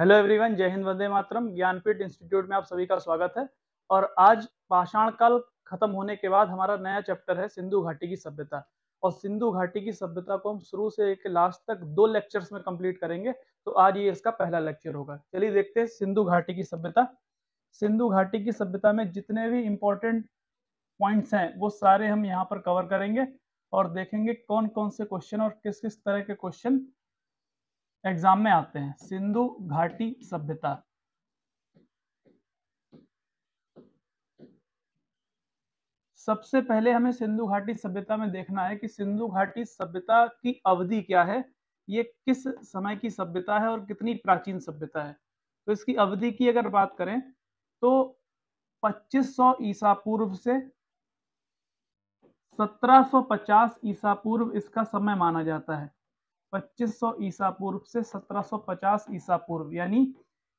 Hello everyone, जय हिंद, वंदे मातरम। ज्ञानपीठ इंस्टीट्यूट में आप सभी का स्वागत है। और आज पाषाण काल खत्म होने के बाद हमारा नया चैप्टर है सिंधु घाटी की सभ्यता। और सिंधु घाटी की सभ्यता को हम शुरू से एक लास्ट तक दो लेक्चर्स में कंप्लीट करेंगे तो आज ये इसका पहला लेक्चर होगा। चलिए देखते हैं सिंधु घाटी की सभ्यता। सिंधु घाटी की सभ्यता में जितने भी इंपॉर्टेंट पॉइंट्स हैं, वो सारे हम यहाँ पर कवर करेंगे और देखेंगे कौन कौन से क्वेश्चन और किस किस तरह के क्वेश्चन एग्ज़ाम में आते हैं। सिंधु घाटी सभ्यता। सबसे पहले हमें सिंधु घाटी सभ्यता में देखना है कि सिंधु घाटी सभ्यता की अवधि क्या है, ये किस समय की सभ्यता है और कितनी प्राचीन सभ्यता है। तो इसकी अवधि की अगर बात करें तो 2500 ईसा पूर्व से 1750 ईसा पूर्व इसका समय माना जाता है। 2500 ईसा पूर्व से 1750 ईसा पूर्व, यानी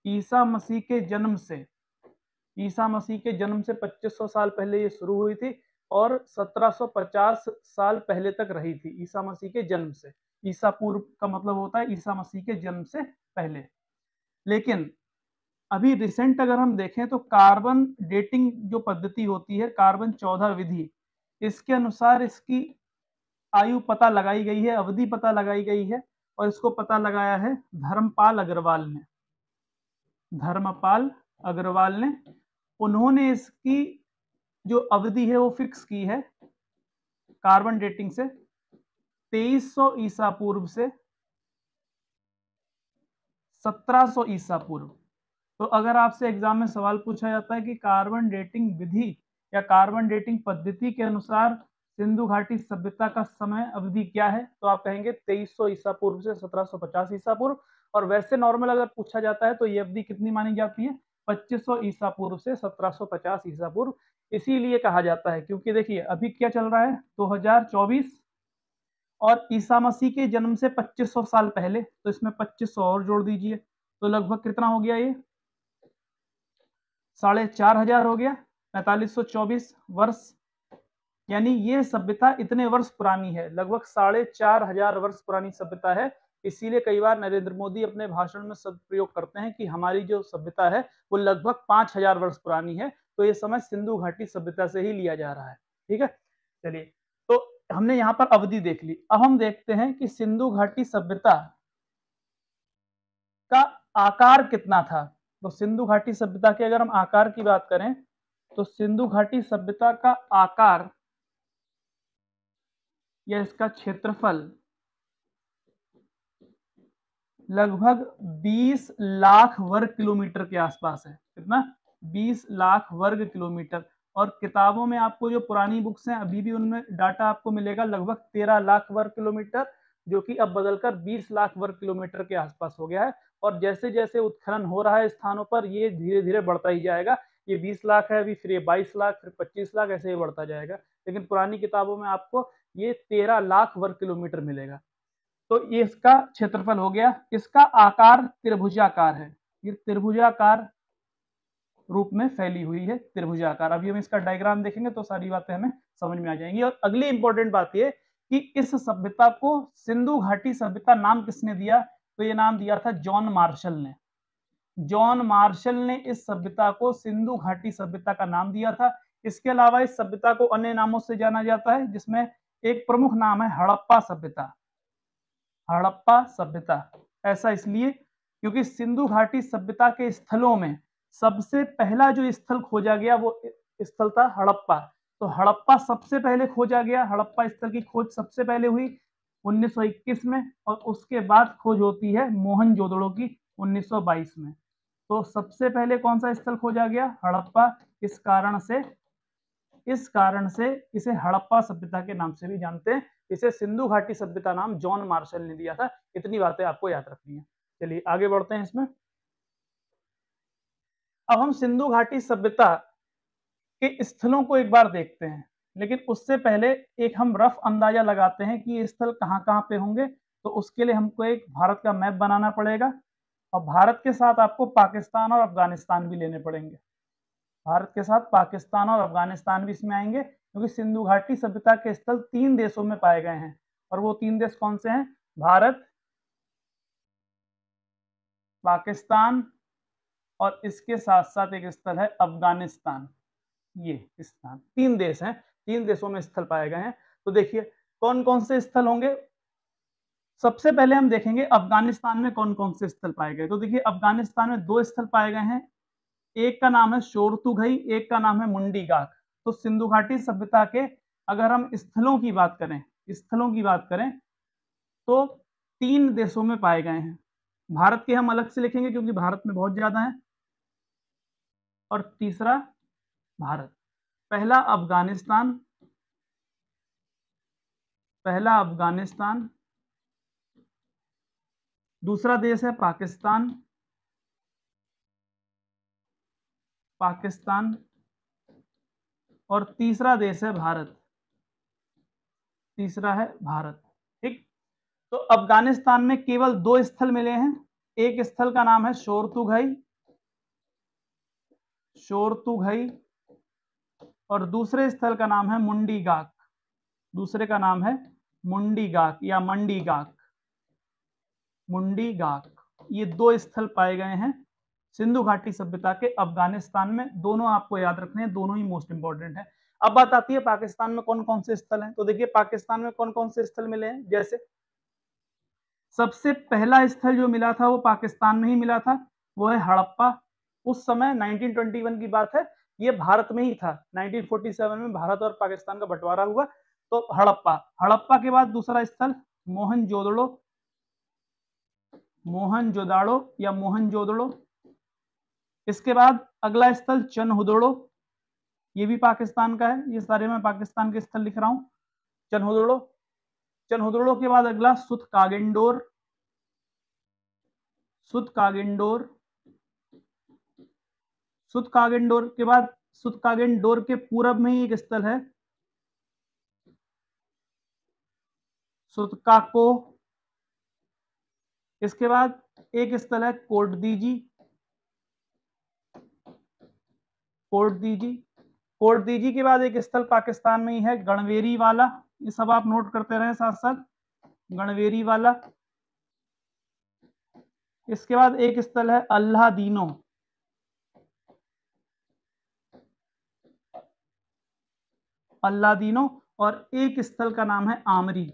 ईसा मसीह के जन्म से। ईसा मसीह के जन्म से 2500 साल पहले ये शुरू हुई थी और 1750 साल पहले तक रही थी ईसा मसीह के जन्म से। ईसा पूर्व का मतलब होता है ईसा मसीह के जन्म से पहले। लेकिन अभी रिसेंट अगर हम देखें तो कार्बन डेटिंग जो पद्धति होती है कार्बन चौदह विधि, इसके अनुसार इसकी आयु पता लगाई गई है, अवधि पता लगाई गई है और इसको पता लगाया है धर्मपाल अग्रवाल ने। धर्मपाल अग्रवाल ने उन्होंने इसकी जो अवधि है वो फिक्स की है कार्बन डेटिंग से 2300 ईसा पूर्व से 1700 ईसा पूर्व। तो अगर आपसे एग्ज़ाम में सवाल पूछा जाता है कि कार्बन डेटिंग विधि या कार्बन डेटिंग पद्धति के अनुसार सिंधु घाटी सभ्यता का समय अवधि क्या है? तो आप कहेंगे 2300 ईसा पूर्व से 1750 ईसा पूर्व। और वैसे नॉर्मल अगर पूछा जाता है तो ये अवधि कितनी मानी जाती है? 2500 ईसा पूर्व से 1750 ईसा पूर्व। इसीलिए कहा जाता है, क्योंकि देखिए, अभी क्या चल रहा है? 2024 और ईसा मसीह के जन्म से 2500 साल पहले। तो इसमें 2500 और जोड़ दीजिए। तो लगभग कितना हो गया ये? साढ़े चार हज़ार हो गया। पैतालीस वर्ष। यानी ये सभ्यता इतने वर्ष पुरानी है, लगभग साढ़े चार हज़ार वर्ष पुरानी सभ्यता है। इसीलिए कई बार नरेंद्र मोदी अपने भाषण में सब प्रयोग करते हैं कि हमारी जो सभ्यता है, वो लगभग पाँच हज़ार वर्ष पुरानी है तो ये समय सिंधु घाटी सभ्यता से ही लिया जा रहा है। ठीक है? चलिए तो हमने यहाँ पर अवधि देख ली। अब हम देखते हैं कि सिंधु घाटी सभ्यता का आकार कितना था। तो सिंधु घाटी सभ्यता के अगर हम आकार की बात करें तो सिंधु घाटी सभ्यता का आकार या इसका क्षेत्रफल? लगभग 20 लाख वर्ग किलोमीटर के आसपास है। कितना? 20 लाख वर्ग किलोमीटर। और किताबों में आपको जो पुरानी बुक्स हैं, अभी भी उनमें डाटा आपको मिलेगा लगभग 13 लाख वर्ग किलोमीटर, जो कि अब बदलकर 20 लाख वर्ग किलोमीटर के आसपास हो गया है। और जैसे जैसे उत्खनन हो रहा है स्थानों पर, ये धीरे धीरे बढ़ता ही जाएगा। ये 20 लाख है, अभी फिर ये 22 लाख, फिर 25 लाख, ऐसे ही बढ़ता जाएगा। लेकिन पुरानी किताबों में आपको ये तेरह लाख वर्ग किलोमीटर मिलेगा। तो ये इसका क्षेत्रफल हो गया, इसका आकार त्रिभुजाकार है। ये त्रिभुजाकार रूप में फैली हुई है, त्रिभुजाकार। अभी हम इसका डायग्राम देखेंगे तो सारी बातें हमें समझ में आ जाएँगी। और अगली इंपॉर्टेंट बात यह कि इस सभ्यता को सिंधु घाटी सभ्यता नाम किसने दिया? तो ये नाम दिया था जॉन मार्शल ने। जॉन मार्शल ने इस सभ्यता को सिंधु घाटी सभ्यता का नाम दिया था। इसके अलावा इस सभ्यता को अन्य नामों से जाना जाता है, जिसमें एक प्रमुख नाम है हड़प्पा सभ्यता। हड़प्पा सभ्यता। ऐसा इसलिए क्योंकि सिंधु घाटी सभ्यता के स्थलों में सबसे पहला जो स्थल खोजा गया वो स्थल था हड़प्पा। तो हड़प्पा सबसे पहले खोजा गया, हड़प्पा स्थल की खोज सबसे पहले हुई 1921 में और उसके बाद खोज होती है मोहन जोदड़ो की 1922 में। तो सबसे पहले कौन सा स्थल खोजा गया? हड़प्पा। इस कारण से इस कारण से इसे हड़प्पा सभ्यता के नाम से भी जानते हैं। इसे सिंधु घाटी सभ्यता नाम जॉन मार्शल ने दिया था। इतनी बातें आपको याद रखनी है। चलिए आगे बढ़ते हैं इसमें। अब हम सिंधु घाटी सभ्यता के स्थलों को एक बार देखते हैं। लेकिन उससे पहले एक हम रफ अंदाज़ा लगाते हैं कि ये स्थल कहाँ कहाँ पे होंगे। तो उसके लिए हमको एक भारत का मैप बनाना पड़ेगा। और भारत के साथ आपको पाकिस्तान और अफ़गानिस्तान भी लेने पड़ेंगे। भारत के साथ पाकिस्तान और अफ़गानिस्तान भी इसमें आएँगे, क्योंकि सिंधु घाटी सभ्यता के स्थल तीन देशों में पाए गए हैं। और वो तीन देश कौन से हैं? भारत, पाकिस्तान और इसके साथ साथ एक स्थल है अफ़गानिस्तान। ये स्थान। तीन देश हैं, तीन देशों में स्थल पाए गए हैं। तो देखिए कौन कौन से स्थल होंगे? सबसे पहले हम देखेंगे अफ़गानिस्तान में कौन कौन से स्थल पाए गए। तो देखिए, अफ़गानिस्तान में दो स्थल पाए गए हैं। एक का नाम है शोरतुघई, एक का नाम है मुंडी गाक तो सिंधु घाटी सभ्यता के अगर हम स्थलों की बात करें, स्थलों की बात करें तो तीन देशों में पाए गए हैं। भारत के हम अलग से लिखेंगे क्योंकि भारत में बहुत ज़्यादा है। और तीसरा, भारत। पहला अफ़गानिस्तान पहला अफ़गानिस्तान, दूसरा देश है पाकिस्तान पाकिस्तान और तीसरा देश है भारत। तीसरा है भारत, ठीक? तो अफ़गानिस्तान में केवल दो स्थल मिले हैं। एक स्थल का नाम है शोरतुघई शोरतुघई, और दूसरे स्थल का नाम है मुंडी गाक दूसरे का नाम है मुंडी गाक या मंडी गाक मुंडी गाक ये दो स्थल पाए गए हैं। सिंधु घाटी सभ्यता के अफ़गानिस्तान में। दोनों आपको याद रखने हैं, दोनों ही मोस्ट इंपॉर्टेंट है। अब बात आती है पाकिस्तान में कौन कौन से स्थल हैं। तो देखिए, पाकिस्तान में कौन कौन से स्थल मिले हैं? जैसे सबसे पहला स्थल जो मिला था, वो पाकिस्तान में ही मिला था, वो है हड़प्पा। उस समय 1921 की बात है, ये भारत में ही था। 1947 में भारत और पाकिस्तान का बंटवारा हुआ तो हड़प्पा। हड़प्पा के बाद दूसरा स्थल मोहन जोदड़ो मोहन जोदाड़ो या मोहन जोदड़ो इसके बाद अगला स्थल चनहुदड़ो ये भी पाकिस्तान का है। ये सारे मैं पाकिस्तान के स्थल लिख रहा हूँ। चनहुदड़ो चनहुदड़ो के बाद अगला सुत कागेंडोर। सुत कागेंडोर। सुत कागेंडोर के बाद सुत कागेंडोर के पूरब में ही एक स्थल है। सुतकाको इसके बाद एक स्थल है कोटदीजी। कोटदीजी कोटदीजी के बाद एक स्थल पाकिस्तान में ही है, गणवेरी वाला। ये सब आप नोट करते रहे साथ साथ। गणवेरी वाला। इसके बाद एक स्थल है अल्लाह दीनो अल्लादीनो और एक स्थल का नाम है आमरी।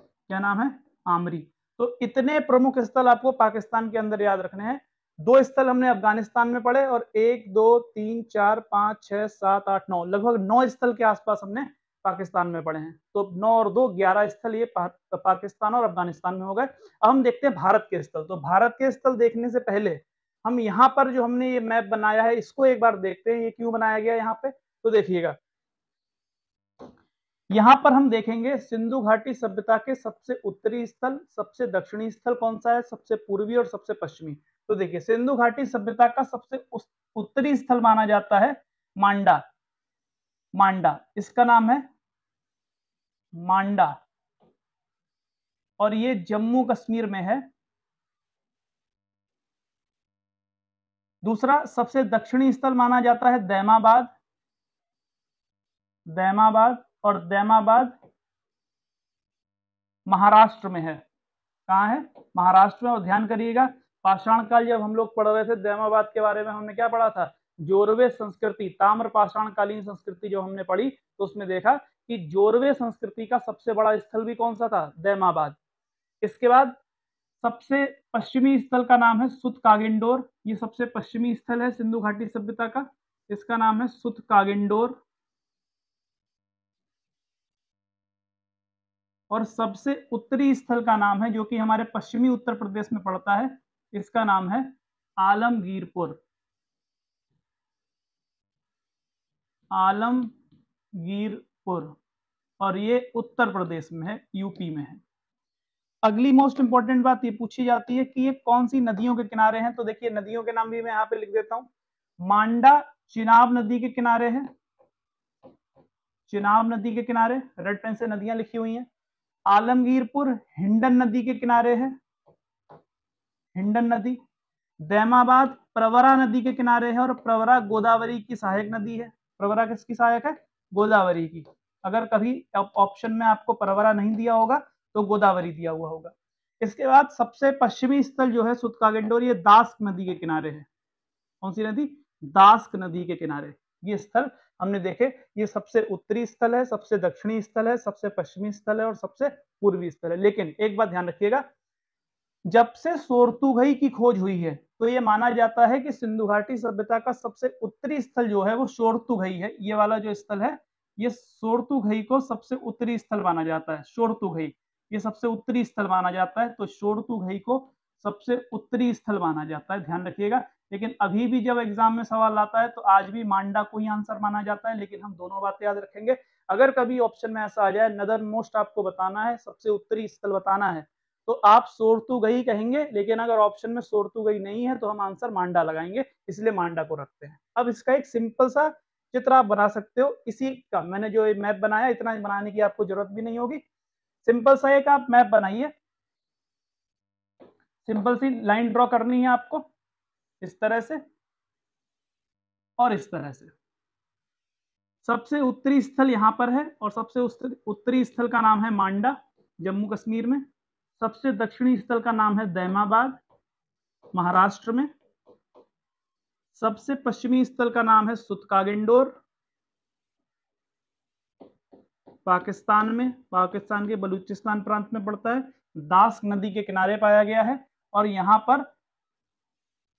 क्या नाम है? आमरी। तो इतने प्रमुख स्थल आपको पाकिस्तान के अंदर याद रखने हैं। दो स्थल हमने अफ़गानिस्तान में पढ़े और एक दो तीन चार पाँच छह सात आठ नौ लगभग नौ स्थल के आसपास हमने पाकिस्तान में पढ़े हैं। तो नौ और दो ग्यारह स्थल ये पा, पाकिस्तान और अफ़गानिस्तान में हो गए। अब हम देखते हैं भारत के स्थल। तो भारत के स्थल देखने से पहले हम यहाँ पर जो हमने ये मैप बनाया है इसको एक बार देखते हैं ये क्यों बनाया गया यहाँ पे? तो देखिएगा। यहाँ पर हम देखेंगे सिंधु घाटी सभ्यता के सबसे उत्तरी स्थल, सबसे दक्षिणी स्थल कौन सा है, सबसे पूर्वी और सबसे पश्चिमी। तो देखिए, सिंधु घाटी सभ्यता का सबसे उत्तरी स्थल माना जाता है मांडा। मांडा, इसका नाम है मांडा। और ये जम्मू कश्मीर में है। दूसरा सबसे दक्षिणी स्थल माना जाता है दैमाबाद। दैमाबाद और दैमाबाद महाराष्ट्र में है। कहा है? महाराष्ट्र में। और ध्यान करिएगा, पाषाण काल जब हम लोग पढ़ रहे थे, दैमाबाद के बारे में हमने क्या पढ़ा था? जोरवे संस्कृति, ताम्र पाषाण कालीन संस्कृति जो हमने पढ़ी तो उसमें देखा कि जोरवे संस्कृति का सबसे बड़ा स्थल भी कौन सा था? दैमाबाद। इसके बाद सबसे पश्चिमी स्थल का नाम है सुत कागिंडोर। ये सबसे पश्चिमी स्थल है सिंधु घाटी सभ्यता का। इसका नाम है सुत कागिंडोर। और सबसे उत्तरी स्थल का नाम है जो कि हमारे पश्चिमी उत्तर प्रदेश में पड़ता है। इसका नाम है आलमगीरपुर। आलमगीरपुर। और ये उत्तर प्रदेश में है, यूपी में है। अगली मोस्ट इंपॉर्टेंट बात ये पूछी जाती है कि ये कौन सी नदियों के किनारे हैं? तो देखिए, नदियों के नाम भी मैं यहाँ पे लिख देता हूँ। मांडा चिनाब नदी के किनारे है। चिनाब नदी के किनारे रेड पेन से नदियाँ लिखी हुई हैं। आलमगीरपुर हिंडन नदी के किनारे है। हिंडन नदी दैमाबाद प्रवरा नदी के किनारे है और प्रवरा गोदावरी की सहायक नदी है। प्रवरा किसकी सहायक है? गोदावरी की। अगर कभी ऑप्शन में आपको प्रवरा नहीं दिया होगा तो गोदावरी दिया हुआ होगा। इसके बाद सबसे पश्चिमी स्थल जो है सुतकागेंडोर ये दास्क नदी के किनारे है। कौन सी नदी? दास्क नदी के किनारे। ये स्थल हमने देखे, ये सबसे उत्तरी स्थल है, सबसे दक्षिणी स्थल है, सबसे पश्चिमी स्थल है और सबसे पूर्वी स्थल है। लेकिन एक बात ध्यान रखिएगा, जब से सोरतुगई की खोज हुई है तो ये माना जाता है कि सिंधु घाटी सभ्यता का सबसे उत्तरी स्थल जो है, वो शोरतुगई है। ये वाला जो स्थल है, ये सोरतुगई को सबसे उत्तरी स्थल माना जाता है शोरतुगई ये सबसे उत्तरी स्थल माना जाता है तो शोरतुगई को सबसे उत्तरी स्थल माना जाता है। ध्यान रखिएगा लेकिन अभी भी जब एग्ज़ाम में सवाल आता है तो आज भी मांडा को ही आंसर माना जाता है, लेकिन हम दोनों बातें याद रखेंगे। अगर कभी ऑप्शन में ऐसा आ जाए, नदर मोस्ट आपको बताना है, सबसे उत्तरी स्थल बताना है तो आप सोरतु गई कहेंगे, लेकिन अगर ऑप्शन में सोरतु गई नहीं है तो हम आंसर मांडा लगाएँगे, इसलिए मांडा को रखते हैं। अब इसका एक सिंपल सा चित्र आप बना सकते हो, इसी का, मैंने जो मैप बनाया, इतना बनाने की आपको ज़रूरत भी नहीं होगी। सिंपल सा एक आप मैप बनाइए। सिंपल सी लाइन ड्रॉ करनी है आपको। इस तरह से और इस तरह से। सबसे उत्तरी स्थल यहाँ पर है और सबसे उत्तरी स्थल का नाम है मांडा, जम्मू कश्मीर में। सबसे दक्षिणी स्थल का नाम है दैमाबाद, महाराष्ट्र में। सबसे पश्चिमी स्थल का नाम है सुतकागिंडोर, पाकिस्तान में। पाकिस्तान के बलूचिस्तान प्रांत में पड़ता है। दास नदी के किनारे पाया गया है और यहाँ पर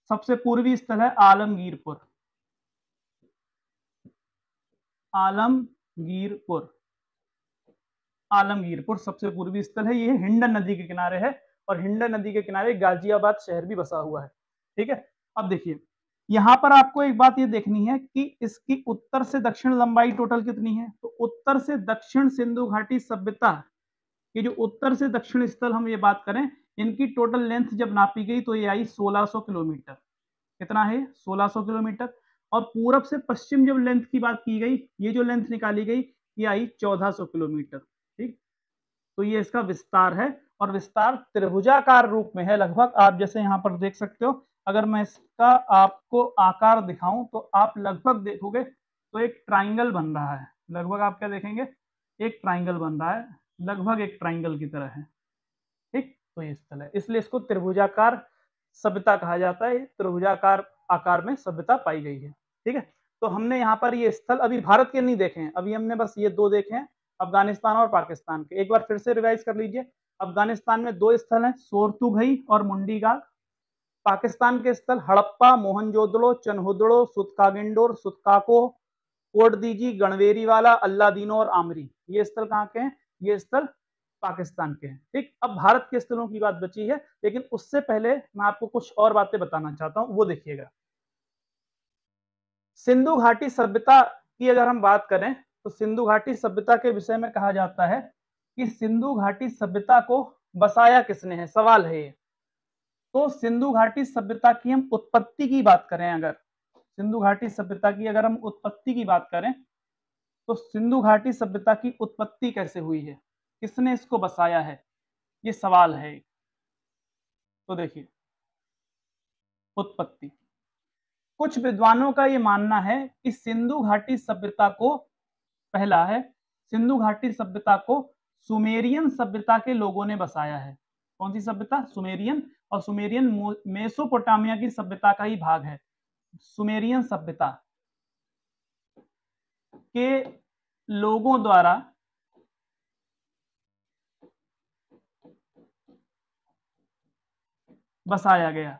सबसे पूर्वी स्थल है आलमगीरपुर। आलमगीरपुर। आलमगीरपुर सबसे पूर्वी स्थल है, ये हिंडन नदी के किनारे है और हिंडन नदी के किनारे गाजियाबाद शहर भी बसा हुआ है, ठीक है? अब देखिए, यहाँ पर आपको एक बात ये देखनी है कि इसकी उत्तर से दक्षिण लंबाई टोटल कितनी है? तो उत्तर से दक्षिण सिंधु घाटी सभ्यता की जो उत्तर से दक्षिण स्थल हम ये बात करें इनकी टोटल लेंथ जब नापी गई तो ये आई 1600 किलोमीटर। कितना है? 1600 किलोमीटर। और पूरब से पश्चिम जब लेंथ की बात की गई, ये जो लेंथ निकाली गई, ये आई 1400 किलोमीटर। ठीक? तो ये इसका विस्तार है। और विस्तार त्रिभुजाकार रूप में है लगभग। आप जैसे यहाँ पर देख सकते हो, अगर मैं इसका आपको आकार दिखाऊँ तो आप लगभग देखोगे तो एक ट्राइंगल बन रहा है। लगभग आप क्या देखेंगे? एक ट्राइंगल बन रहा है। लगभग एक ट्राइंगल की तरह है। ठीक तो स्थल है। इसलिए इसको त्रिभुजाकार सभ्यता कहा जाता है। त्रिभुजाकार आकार में सभ्यता पाई गई है। ठीक है? तो हमने यहाँ पर ये स्थल अभी भारत के नहीं देखे हैं। अभी हमने बस ये दो देखे हैं, अफ़गानिस्तान और पाकिस्तान के। एक बार फिर से रिवाइज कर लीजिए। अफ़गानिस्तान में दो स्थल हैं सोरतुघई और मुंडीगाग पाकिस्तान के स्थल हड़प्पा, मोहनजोदड़ो, चनहुदड़ो, सुतकागिंडोर सुतकाको गणवेरी वाला अल्लादीनो और आमरी। ये स्थल कहाँ के हैं? ये स्थल पाकिस्तान के हैं। ठीक? अब भारत के स्थलों की बात बची है, लेकिन उससे पहले मैं आपको कुछ और बातें बताना चाहता हूँ, वो देखिएगा। सिंधु घाटी सभ्यता की अगर हम बात करें तो सिंधु घाटी सभ्यता के विषय में कहा जाता है कि सिंधु घाटी सभ्यता को बसाया किसने है? सवाल है ये। तो सिंधु घाटी सभ्यता की हम उत्पत्ति की बात करें अगर, सिंधु घाटी सभ्यता की अगर हम उत्पत्ति की बात करें तो सिंधु घाटी सभ्यता की उत्पत्ति कैसे हुई है? किसने इसको बसाया है? ये सवाल है। तो देखिए, उत्पत्ति। कुछ विद्वानों का ये मानना है कि सिंधु घाटी सभ्यता को पहला है। सिंधु घाटी सभ्यता को सुमेरियन सभ्यता के लोगों ने बसाया है। कौन सी सभ्यता? सुमेरियन। और सुमेरियन मेसोपोटामिया की सभ्यता का ही भाग है। सुमेरियन सभ्यता के लोगों द्वारा बसाया गया।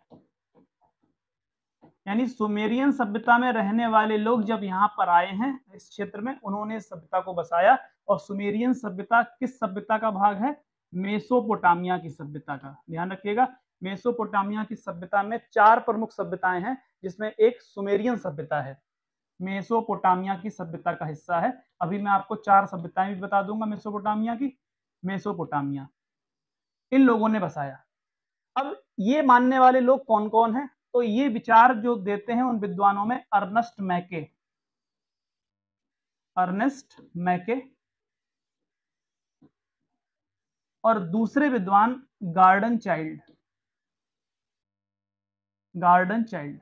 यानी सुमेरियन सभ्यता में रहने वाले लोग जब यहाँ पर आए हैं, इस क्षेत्र में, उन्होंने सभ्यता को बसाया। और सुमेरियन सभ्यता किस सभ्यता का भाग है? मेसोपोटामिया की सभ्यता का। ध्यान रखिएगा, मेसोपोटामिया की सभ्यता में चार प्रमुख सभ्यताएँ हैं, जिसमें एक सुमेरियन सभ्यता है। मेसोपोटामिया की सभ्यता का हिस्सा है। अभी मैं आपको चार सभ्यताएँ भी बता दूँगा मेसोपोटामिया की। मेसोपोटामिया। इन लोगों ने बसाया। अब ये मानने वाले लोग कौन कौन हैं? तो ये विचार जो देते हैं उन विद्वानों में अर्नस्ट मैके। अर्नेस्ट मैके। और दूसरे विद्वान गार्डन चाइल्ड। Garden child.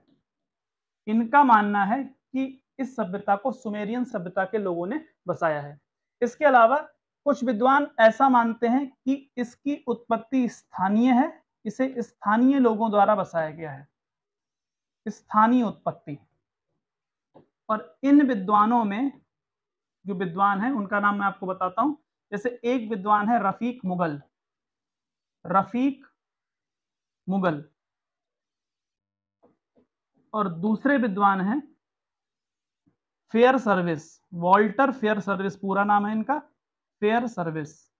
इनका मानना है कि इस सभ्यता को सुमेरियन सभ्यता के लोगों ने बसाया है। इसके अलावा कुछ विद्वान ऐसा मानते हैं कि इसकी उत्पत्ति स्थानीय है इसे स्थानीय लोगों द्वारा बसाया गया है। स्थानीय उत्पत्ति। और इन विद्वानों में जो विद्वान है, उनका नाम मैं आपको बताता हूँ। जैसे एक विद्वान है रफीक मुगल। रफीक मुगल। और दूसरे विद्वान है Fairservis, Walter Fairservis, पूरा नाम है इनका, फेयर सर्विस।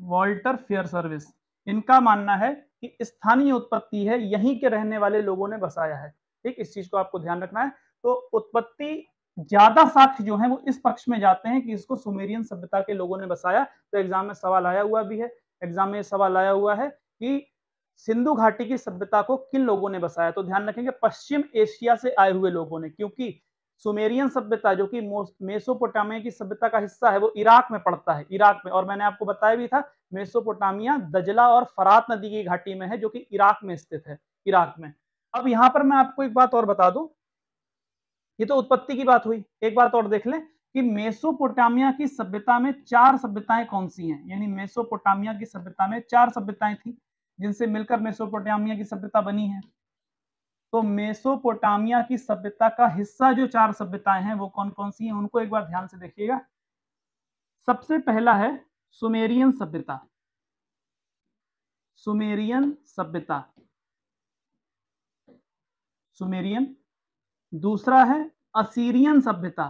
Walter Fairservis. इनका मानना है कि स्थानीय उत्पत्ति है, यहीं के रहने वाले लोगों ने बसाया है। ठीक, इस चीज़ को आपको ध्यान रखना है। तो उत्पत्ति ज़्यादा साक्ष्य जो है, वो इस पक्ष में जाते हैं कि इसको सुमेरियन सभ्यता के लोगों ने बसाया। तो एग्ज़ाम में सवाल आया हुआ भी है। एग्ज़ाम में सवाल आया हुआ है कि सिंधु घाटी की सभ्यता को किन लोगों ने बसाया? तो ध्यान रखेंगे, पश्चिम एशिया से आए हुए लोगों ने, क्योंकि सुमेरियन सभ्यता, जो कि मेसोपोटामिया की सभ्यता का हिस्सा है, वो इराक में पड़ता है, इराक में। और मैंने आपको बताया भी था, मेसोपोटामिया दजला और फरात नदी की घाटी में है, जो कि इराक में स्थित है, इराक में। अब यहाँ पर मैं आपको एक बात और बता दूँ। ये तो उत्पत्ति की बात हुई। एक बात और देख लें कि मेसोपोटामिया की सभ्यता में चार सभ्यताएँ कौन सी हैं? यानी मेसोपोटामिया की सभ्यता में चार सभ्यताएँ थी, जिनसे मिलकर मेसोपोटामिया की सभ्यता बनी है। तो मेसोपोटामिया की सभ्यता का हिस्सा जो चार सभ्यताएँ हैं, वो कौन कौन सी हैं, उनको एक बार ध्यान से देखिएगा। सबसे पहला है सुमेरियन सभ्यता। सुमेरियन सभ्यता। सुमेरियन। दूसरा है असीरियन सभ्यता।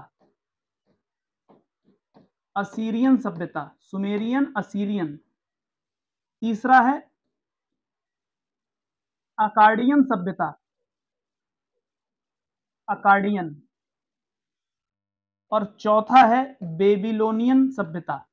असीरियन सभ्यता। Sumerian, Assyrian. तीसरा है अकार्डियन सभ्यता। अकार्डियन। और चौथा है बेबीलोनियन सभ्यता।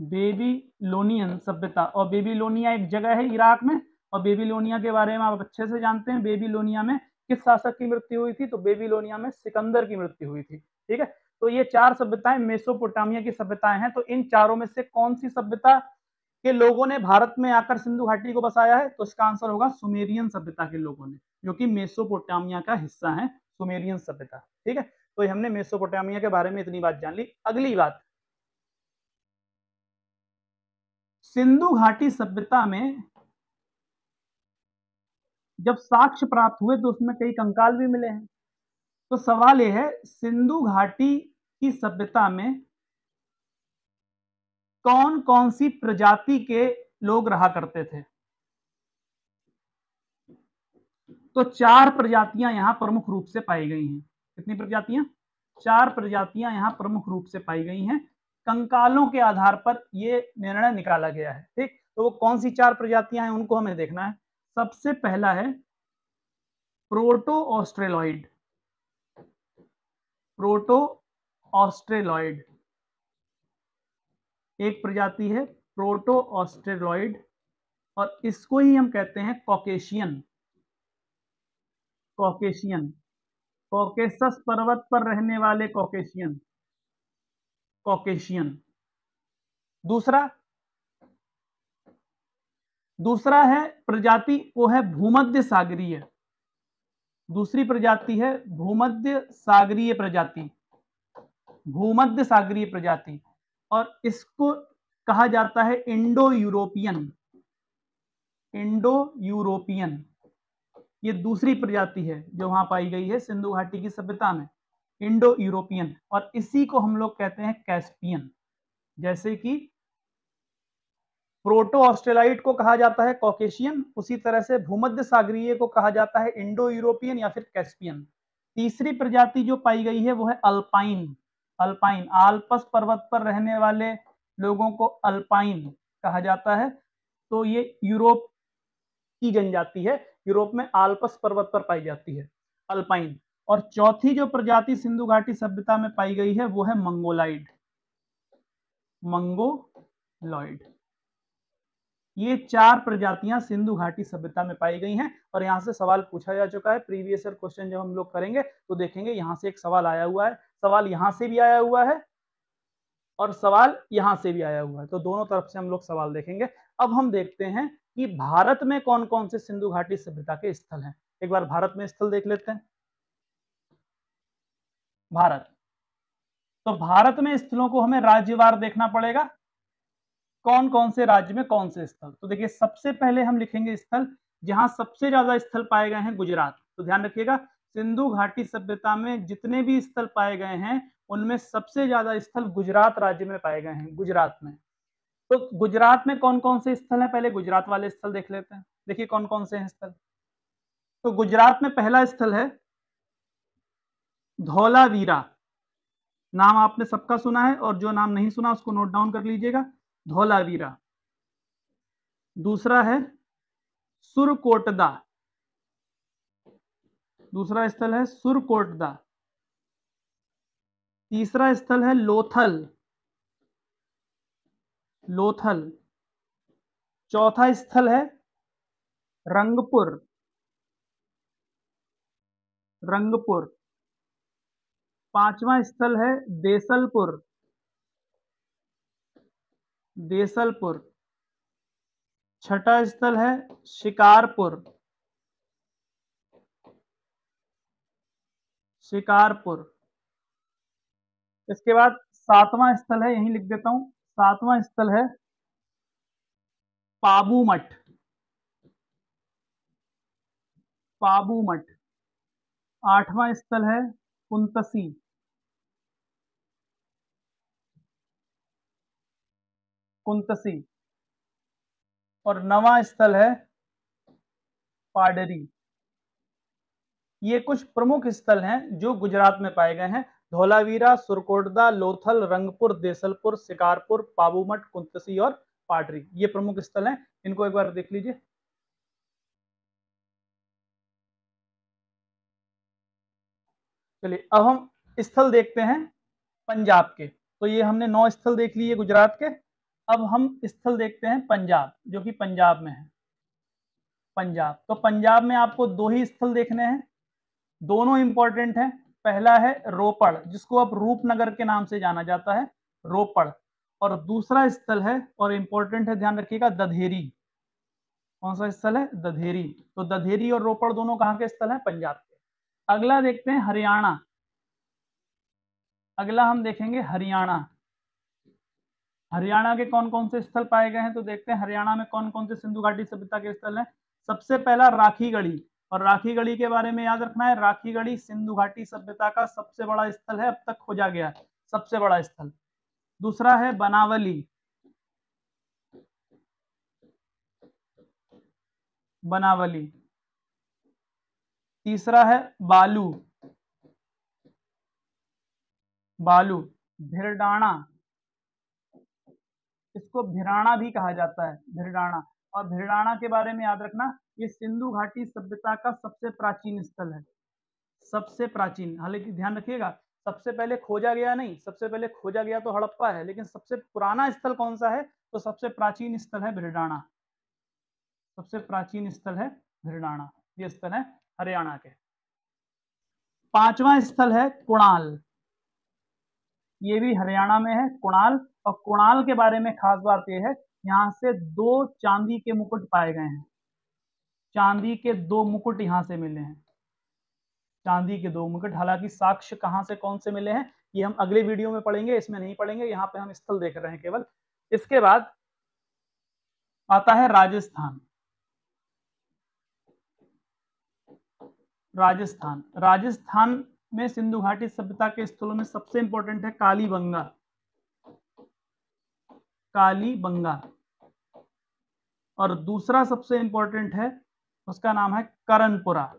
बेबीलोनियन सभ्यता। और बेबीलोनिया एक जगह है इराक में। और बेबीलोनिया के बारे में आप अच्छे से जानते हैं। बेबीलोनिया में किस शासक की मृत्यु हुई थी? तो बेबीलोनिया में सिकंदर की मृत्यु हुई थी। ठीक है? तो ये चार सभ्यताएँ मेसोपोटामिया की सभ्यताएँ हैं। तो इन चारों में से कौन सी सभ्यता के लोगों ने भारत में आकर सिंधु घाटी को बसाया है तो इसका आंसर होगा सुमेरियन सभ्यता के लोगों ने, जो कि मेसोपोटामिया का हिस्सा है, सुमेरियन सभ्यता, ठीक है? तो हमने मेसोपोटामिया के बारे में इतनी बात जान ली। अगली बात। सिंधु घाटी सभ्यता में जब साक्ष्य प्राप्त हुए तो उसमें कई कंकाल भी मिले हैं। तो सवाल यह है, सिंधु घाटी की सभ्यता में कौन कौन सी प्रजाति के लोग रहा करते थे? तो चार प्रजातियाँ यहाँ प्रमुख रूप से पाई गई हैं। कितनी प्रजातियाँ? चार प्रजातियाँ यहाँ प्रमुख रूप से पाई गई हैं। कंकालों के आधार पर यह निर्णय निकाला गया है, ठीक? तो वो कौन सी चार प्रजातियाँ हैं उनको हमें देखना है। सबसे पहला है प्रोटो ऑस्ट्रेलॉइड। Proto Australoid. एक प्रजाति है प्रोटो ऑस्ट्रेलॉइड और इसको ही हम कहते हैं कॉकेशियन। कॉकेशियन। कॉकेसस पर्वत पर रहने वाले कॉकेशियन। कॉकेशियन। दूसरा दूसरा है प्रजाति, वो है भूमध्य सागरीय। दूसरी प्रजाति है भूमध्य सागरीय प्रजाति। भूमध्य सागरीय प्रजाति। और इसको कहा जाता है इंडो यूरोपियन इंडो यूरोपियन ये दूसरी प्रजाति है जो वहाँ पाई गई है, सिंधु घाटी की सभ्यता में। इंडो यूरोपियन और इसी को हम लोग कहते हैं कैस्पियन। जैसे कि प्रोटो ऑस्ट्रेलाइट को कहा जाता है कॉकेशियन, उसी तरह से भूमध्य सागरीय को कहा जाता है इंडो यूरोपियन या फिर कैस्पियन। तीसरी प्रजाति जो पाई गई है वो है अल्पाइन। अल्पाइन, आल्पस पर्वत पर रहने वाले लोगों को अल्पाइन कहा जाता है। तो ये यूरोप की जनजाति है। यूरोप में आल्पस पर्वत पर पाई जाती है, अल्पाइन। और चौथी जो प्रजाति सिंधु घाटी सभ्यता में पाई गई है, वो है मंगोलाइड। मंगोलॉइड। ये चार प्रजातियाँ सिंधु घाटी सभ्यता में पाई गई हैं और यहाँ से सवाल पूछा जा चुका है। प्रीवियस ईयर क्वेश्चन जब हम लोग करेंगे तो देखेंगे यहाँ से एक सवाल आया हुआ है। सवाल यहाँ से भी आया हुआ है और सवाल यहाँ से भी आया हुआ है। तो दोनों तरफ़ से हम लोग सवाल देखेंगे। अब हम देखते हैं कि भारत में कौन कौन से सिंधु घाटी सभ्यता के स्थल हैं। एक बार भारत में स्थल देख लेते हैं। भारत। तो भारत में स्थलों को हमें राज्यवार देखना पड़ेगा। कौन कौन से राज्य में कौन से स्थल? तो देखिए, सबसे पहले हम लिखेंगे स्थल, जहाँ सबसे ज़्यादा स्थल पाए गए हैं गुजरात। तो ध्यान रखिएगा सिंधु घाटी सभ्यता में जितने भी स्थल पाए गए हैं, उनमें सबसे ज़्यादा स्थल गुजरात राज्य में पाए गए हैं, गुजरात में। तो गुजरात में कौन कौन से स्थल हैं? पहले गुजरात वाले स्थल देख लेते हैं। देखिए कौन कौन से हैं स्थल। तो गुजरात में पहला स्थल है धौलावीरा। नाम आपने सबका सुना है और जो नाम नहीं सुना, उसको नोट डाउन कर लीजिएगा। धौलावीरा। दूसरा है सुरकोटदा। दूसरा स्थल है सुरकोटदा। तीसरा स्थल है लोथल। लोथल। चौथा स्थल है रंगपुर। रंगपुर। पांचवा स्थल है देसलपुर। देसलपुर। छठा स्थल है शिकारपुर। शिकारपुर। इसके बाद सातवां स्थल है, यहीं लिख देता हूँ, सातवां स्थल है पाबू मठ। पाबू मठ। आठवां स्थल है कुंतसी। कुंतसी। और नवा स्थल है पाडरी। ये कुछ प्रमुख स्थल हैं जो गुजरात में पाए गए हैं। धौलावीरा, सुरकोटदा, लोथल, रंगपुर, देसलपुर शिकारपुर पाबूमठ, कुंतसी और पाटरी। ये प्रमुख स्थल हैं। इनको एक बार देख लीजिए। चलिए, अब हम स्थल देखते हैं पंजाब के। तो ये हमने नौ स्थल देख लिए गुजरात के। अब हम स्थल देखते हैं पंजाब, जो कि पंजाब में है। पंजाब। तो पंजाब में आपको दो ही स्थल देखने हैं। दोनों इंपॉर्टेंट हैं। पहला है रोपड़, जिसको अब रूपनगर के नाम से जाना जाता है, रोपड़। और दूसरा स्थल है, और इंपॉर्टेंट है, ध्यान रखिएगा, दधेरी। कौन सा स्थल है? दधेरी। तो दधेरी और रोपड़ दोनों कहाँ के स्थल है? पंजाब के। अगला देखते हैं, हरियाणा। अगला हम देखेंगे, हरियाणा। हरियाणा के कौन कौन से स्थल पाए गए हैं? तो देखते हैं, हरियाणा में कौन कौन से सिंधु घाटी सभ्यता के स्थल हैं? सबसे पहला राखी गढ़ी और राखी गढ़ी के बारे में याद रखना है, राखी गढ़ी सिंधु घाटी सभ्यता का सबसे बड़ा स्थल है, अब तक खोजा गया सबसे बड़ा स्थल। दूसरा है बनावली। बनावली। तीसरा है बालू। बालू, भिरडाणा। इसको भिराणा भी कहा जाता है, भिरडाणा। और भिरडाणा के बारे में याद रखना, ये सिंधु घाटी सभ्यता का सबसे प्राचीन स्थल है। सबसे प्राचीन, हालाँकि ध्यान रखिएगा, सबसे पहले खोजा गया नहीं, सबसे पहले खोजा गया तो हड़प्पा है, लेकिन सबसे पुराना स्थल कौन सा है? तो सबसे प्राचीन स्थल है भिरडाणा सबसे प्राचीन स्थल है भिरडाणा ये स्थल है हरियाणा के। पांचवा स्थल है कुणाल। ये भी हरियाणा में है, कुणाल। और कुणाल के बारे में खास बात यह है यहाँ से दो चांदी के मुकुट पाए गए हैं। चांदी के दो मुकुट यहाँ से मिले हैं। चांदी के दो मुकुट, हालाँकि साक्ष्य कहाँ से कौन से मिले हैं, ये हम अगले वीडियो में पढ़ेंगे, इसमें नहीं पढ़ेंगे, यहाँ पे हम स्थल देख रहे हैं केवल। इसके बाद आता है राजस्थान। राजस्थान। राजस्थान में सिंधु घाटी सभ्यता के स्थलों में सबसे इंपॉर्टेंट है कालीबंगा। कालीबंगा। और दूसरा सबसे इंपॉर्टेंट है, उसका नाम है करणपुरा।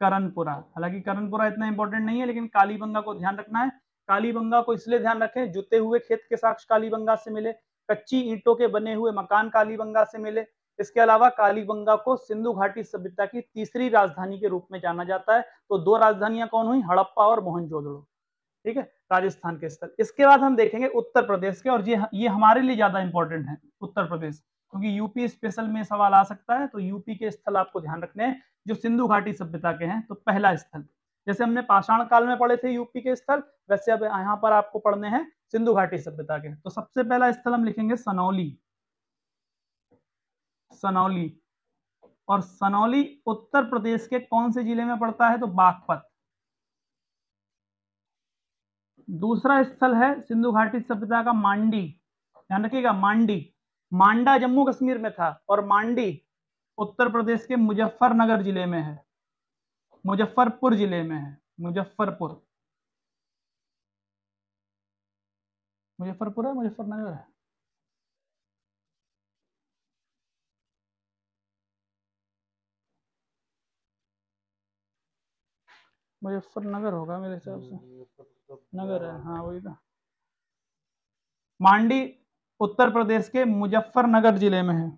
करणपुरा। हालाँकि करणपुरा इतना इंपॉर्टेंट नहीं है, लेकिन कालीबंगा को ध्यान रखना है। कालीबंगा को इसलिए ध्यान रखें, जुते हुए खेत के साक्ष कालीबंगा से मिले, कच्ची ईंटों के बने हुए मकान कालीबंगा से मिले। इसके अलावा कालीबंगा को सिंधु घाटी सभ्यता की तीसरी राजधानी के रूप में जाना जाता है। तो दो राजधानियाँ कौन हुई? हड़प्पा और मोहनजोदड़ो। ठीक है? राजस्थान के स्थल। इसके बाद हम देखेंगे उत्तर प्रदेश के, और ये ये हमारे लिए ज़्यादा इंपॉर्टेंट है, उत्तर प्रदेश। क्योंकि यूपी स्पेशल में सवाल आ सकता है तो यूपी के स्थल आपको ध्यान रखने हैं, जो सिंधु घाटी सभ्यता के हैं तो पहला स्थल। जैसे हमने पाषाण काल में पढ़े थे यूपी के स्थल, वैसे अब यहाँ पर आपको पढ़ने हैं सिंधु घाटी सभ्यता के। तो सबसे पहला स्थल हम लिखेंगे सनौली। सनौली। और सनौली उत्तर प्रदेश के कौन से ज़िले में पड़ता है? तो बागपत। दूसरा स्थल है सिंधु घाटी सभ्यता का मांडी। ध्यान रखिएगा, मांडी। मांडा जम्मू कश्मीर में था और मांडी उत्तर प्रदेश के मुजफ्फरनगर ज़िले में है। मुजफ्फरपुर ज़िले में है। मुजफ्फरपुर। मुजफ्फरपुर है, मुजफ्फरनगर है? मुजफ्फरनगर होगा मेरे हिसाब से। नगर है हाँ वही तो। मांडी उत्तर प्रदेश के मुजफ्फरनगर ज़िले में है।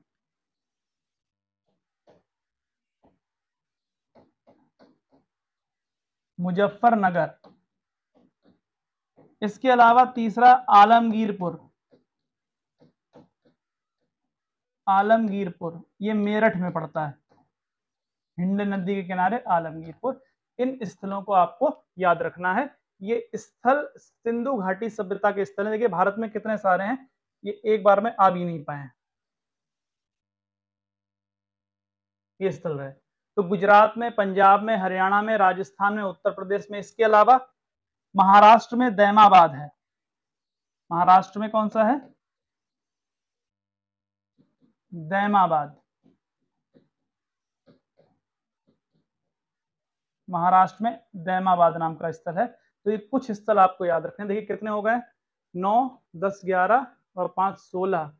मुजफ्फरनगर। इसके अलावा तीसरा आलमगीरपुर। आलमगीरपुर ये मेरठ में पड़ता है। हिंड नदी के किनारे आलमगीरपुर। इन स्थलों को आपको याद रखना है। ये स्थल, सिंधु घाटी सभ्यता के स्थल है। देखिए, भारत में कितने सारे हैं? ये एक बार में आ भी नहीं पाए ये स्थल रहे। तो गुजरात में, पंजाब में, हरियाणा में, राजस्थान में, उत्तर प्रदेश में, इसके अलावा महाराष्ट्र में दैमाबाद है। महाराष्ट्र में कौन सा है? दैमाबाद। महाराष्ट्र में दैमाबाद नाम का स्थल है। तो ये कुछ स्थल आपको याद रखने देखिए कितने हो गए नौ, दस, ग्यारह और पाँच, सोलह,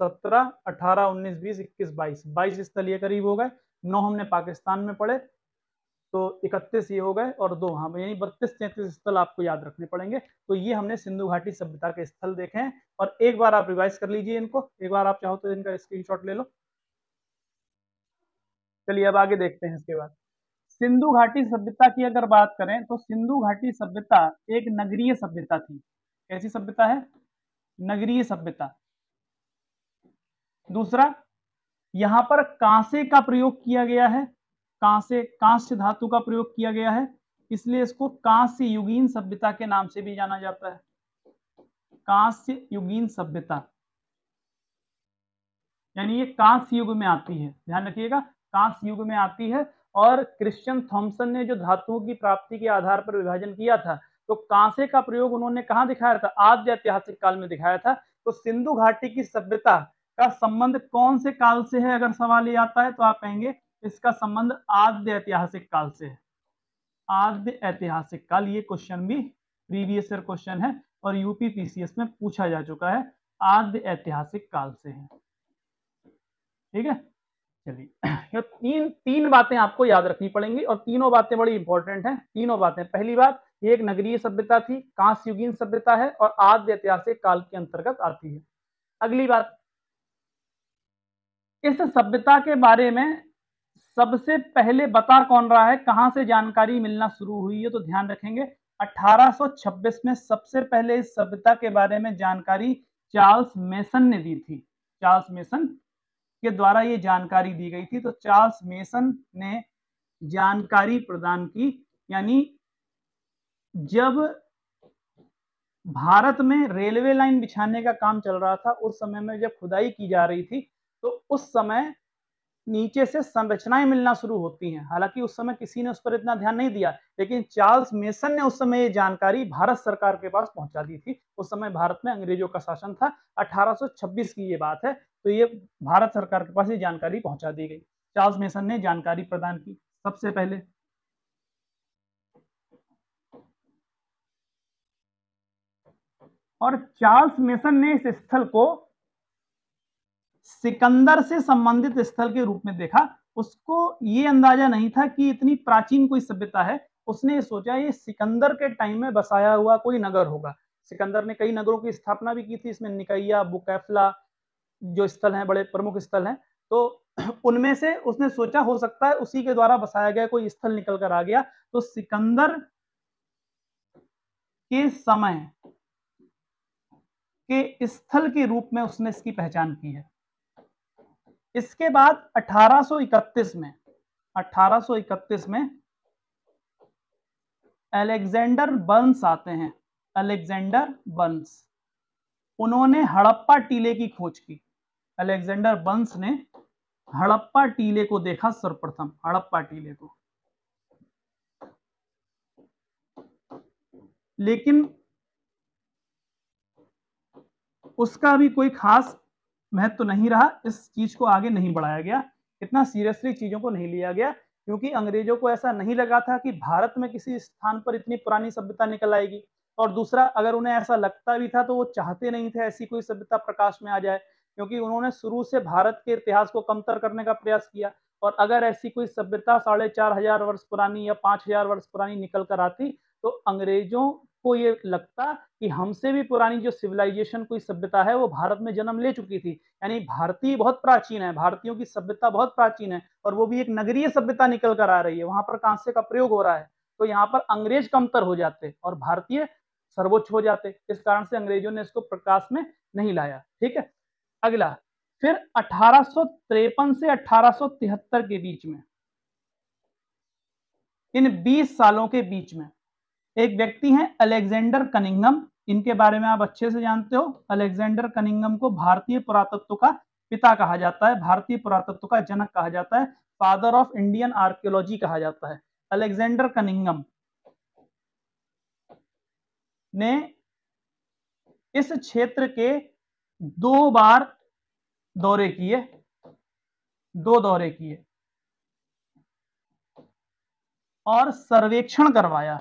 सत्रह, अठारह, उन्नीस, बीस, इक्कीस, बाईस। बाईस स्थल ये करीब हो गए। नौ हमने पाकिस्तान में पढ़े तो इकतीस ये हो गए और दो हम यानी बत्तीस, तैंतीस स्थल आपको याद रखने पड़ेंगे। तो ये हमने सिंधु घाटी सभ्यता के स्थल देखे हैं। और एक बार आप रिवाइज कर लीजिए इनको। एक बार आप चाहो तो इनका स्क्रीनशॉट ले लो। चलिए अब आगे देखते हैं इसके बाद। सिंधु घाटी सभ्यता की अगर बात करें तो सिंधु घाटी सभ्यता एक नगरीय सभ्यता थी। कैसी सभ्यता है? नगरीय सभ्यता। दूसरा, यहाँ पर कांसे का प्रयोग किया गया है। कांसे, कांस्य धातु का प्रयोग किया गया है। इसलिए इसको कांस्य युगीन सभ्यता के नाम से भी जाना जाता है। कांस्य युगीन सभ्यता। यानी ये कांस्य युग में आती है। ध्यान रखिएगा, कांस्य युग में आती है और क्रिश्चियन थॉम्सन ने जो धातुओं की प्राप्ति के आधार पर विभाजन किया था तो कांसे का प्रयोग उन्होंने कहा दिखाया था? आद्य ऐतिहासिक काल में दिखाया था तो सिंधु घाटी की सभ्यता का संबंध कौन से काल से है? अगर सवाल ये आता है तो आप कहेंगे, इसका संबंध आद्य ऐतिहासिक काल से है। आद्य ऐतिहासिक काल, ये क्वेश्चन भी प्रीवियस ईयर क्वेश्चन है और यूपी पीसीएस में पूछा जा चुका है, आद्य ऐतिहासिक काल से है। ठीक है? चलिए तीन तीन बातें आपको याद रखनी पड़ेंगी और तीनों बातें बड़ी इंपॉर्टेंट हैं, तीनों बातें। पहली बात, ये एक नगरीय सभ्यता थी कांस्य युगीन सभ्यता है और आद्य ऐतिहासिक काल के अंतर्गत आती है। अगली बात, इस सभ्यता के बारे में सबसे पहले बता कौन रहा है, कहाँ से जानकारी मिलना शुरू हुई है तो ध्यान रखेंगे 1826 में सबसे पहले इस सभ्यता के बारे में जानकारी चार्ल्स मेसन ने दी थी। चार्ल्स मेसन के द्वारा ये जानकारी दी गई थी तो चार्ल्स मेसन ने जानकारी प्रदान की, यानी जब भारत में रेलवे लाइन बिछाने का काम चल रहा था, उस समय में जब खुदाई की जा रही थी तो उस समय नीचे से संरचनाएँ मिलना शुरू होती हैं। हालाँकि उस समय किसी ने उस पर इतना ध्यान नहीं दिया, लेकिन चार्ल्स मेसन ने उस समय ये जानकारी भारत सरकार के पास पहुँचा दी थी। उस समय भारत में अंग्रेज़ों का शासन था। 1826 की ये बात है तो ये भारत सरकार के पास ये जानकारी पहुँचा दी गई। चार्ल्स मेसन ने जानकारी प्रदान की सबसे पहले। और चार्ल्स मेसन ने इस स्थल को सिकंदर से संबंधित स्थल के रूप में देखा। उसको ये अंदाज़ा नहीं था कि इतनी प्राचीन कोई सभ्यता है। उसने सोचा ये सिकंदर के टाइम में बसाया हुआ कोई नगर होगा। सिकंदर ने कई नगरों की स्थापना भी की थी। इसमें निकैया, बुकैफला जो स्थल हैं, बड़े प्रमुख स्थल हैं तो उनमें से उसने सोचा हो सकता है उसी के द्वारा बसाया गया कोई स्थल निकल कर आ गया। तो सिकंदर के समय के स्थल के रूप में उसने इसकी पहचान की है। इसके बाद 1831 में 1831 में अलेक्जेंडर बंस आते हैं, अलेक्जेंडर बंस उन्होंने हड़प्पा टीले की खोज की। अलेक्जेंडर बंस ने हड़प्पा टीले को देखा सर्वप्रथम, हड़प्पा टीले को। लेकिन उसका भी कोई खास महत्व तो नहीं रहा, इस चीज़ को आगे नहीं बढ़ाया गया, इतना सीरियसली चीज़ों को नहीं लिया गया, क्योंकि अंग्रेज़ों को ऐसा नहीं लगा था कि भारत में किसी स्थान पर इतनी पुरानी सभ्यता निकल आएगी। और दूसरा, अगर उन्हें ऐसा लगता भी था तो वो चाहते नहीं थे ऐसी कोई सभ्यता प्रकाश में आ जाए, क्योंकि उन्होंने शुरू से भारत के इतिहास को कमतर करने का प्रयास किया। और अगर ऐसी कोई सभ्यता साढ़े चार हज़ार वर्ष पुरानी या पाँच हज़ार वर्ष पुरानी निकल कर आती तो अंग्रेज़ों को ये लगता कि हमसे भी पुरानी जो सिविलाइजेशन कोई सभ्यता है, वो भारत में जन्म ले चुकी थी। यानी भारतीय बहुत प्राचीन है, भारतीयों की सभ्यता बहुत प्राचीन है, और वो भी एक नगरीय सभ्यता निकल कर आ रही है। वहाँ पर कांसे का प्रयोग हो रहा है तो यहाँ पर अंग्रेज़ कमतर हो जाते और भारतीय सर्वोच्च हो जाते, इस कारण से अंग्रेज़ों ने इसको प्रकाश में नहीं लाया, ठीक है? अगला, फिर अठारह से अठारह के बीच में, इन 20 सालों के बीच में, एक व्यक्ति हैं अलेक्जेंडर कनिंगम इनके बारे में आप अच्छे से जानते हो, अलेक्जेंडर कनिंगम को भारतीय पुरातत्व का पिता कहा जाता है, भारतीय पुरातत्व का जनक कहा जाता है, फादर ऑफ़ इंडियन आर्कियोलॉजी कहा जाता है, अलेक्जेंडर कनिंगम ने इस क्षेत्र के दो बार दौरे किए, दो दौरे किए और सर्वेक्षण करवाया।